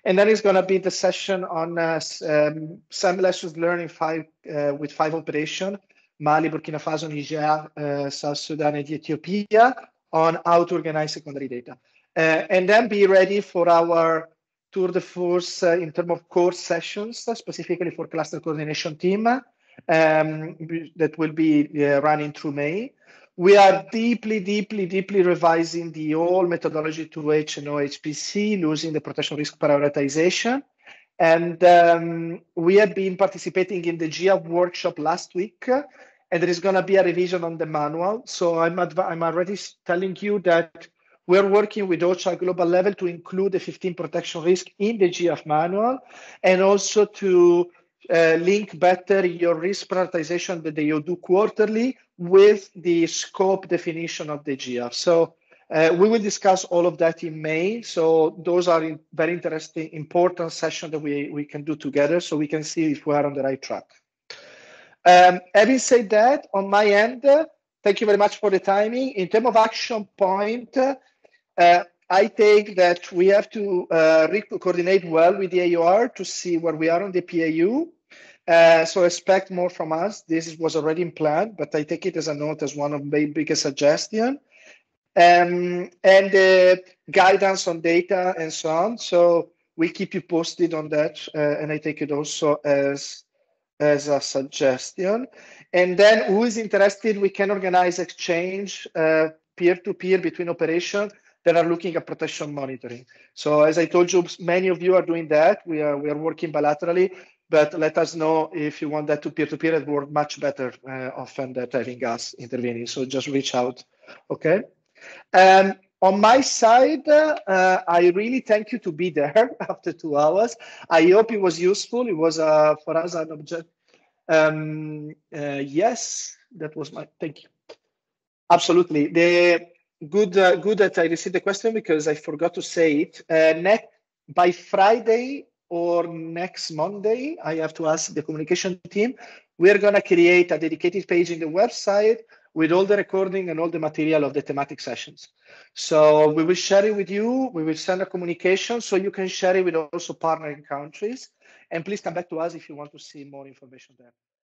And then it's going to be the session on uh, um, some lessons learned five, uh, with five operation, Mali, Burkina Faso, Niger, uh, South Sudan, and Ethiopia on how to organize secondary data. Uh, and then be ready for our tour de force in terms of core sessions, specifically for cluster coordination team um, that will be uh, running through May. We are deeply, deeply, deeply revising the whole methodology to H and losing the protection risk prioritization. And um, we have been participating in the JIAF workshop last week, and there is going to be a revision on the manual. So I'm, I'm already telling you that we're working with OCHA global level to include the 15 protection risk in the JIAF manual and also to link better your risk prioritization that you do quarterly with the scope definition of the JIAF. So uh, we will discuss all of that in May. So those are in very interesting, important sessions that we, we can do together so we can see if we are on the right track. Um, having said that, on my end, uh, thank you very much for the timing. In terms of action point, uh, I take that we have to uh, coordinate well with the AOR to see where we are on the PAU. Uh, so expect more from us. This was already in plan, but I take it as a note as one of my biggest suggestion. Um, and uh, guidance on data and so on. So we keep you posted on that, uh, and I take it also as as a suggestion. And then who is interested, we can organize exchange peer to peer between operations that are looking at protection monitoring. So as I told you, many of you are doing that. We are we are working bilaterally, but let us know if you want that to peer-to-peer. It work much better uh, often than having us intervening. So just reach out. Okay. Um, on my side, uh, I really thank you to be there (laughs) after two hours. I hope it was useful. It was uh, for us an object. Um, uh, yes, that was my thank you. Absolutely. The good, uh, good that I received the question because I forgot to say it. Uh, next by Friday, or next Monday, I have to ask the communication team. We're going to create a dedicated page in the website with all the recording and all the material of the thematic sessions. So we will share it with you. We will send a communication so you can share it with also partnering countries. And please come back to us if you want to see more information there.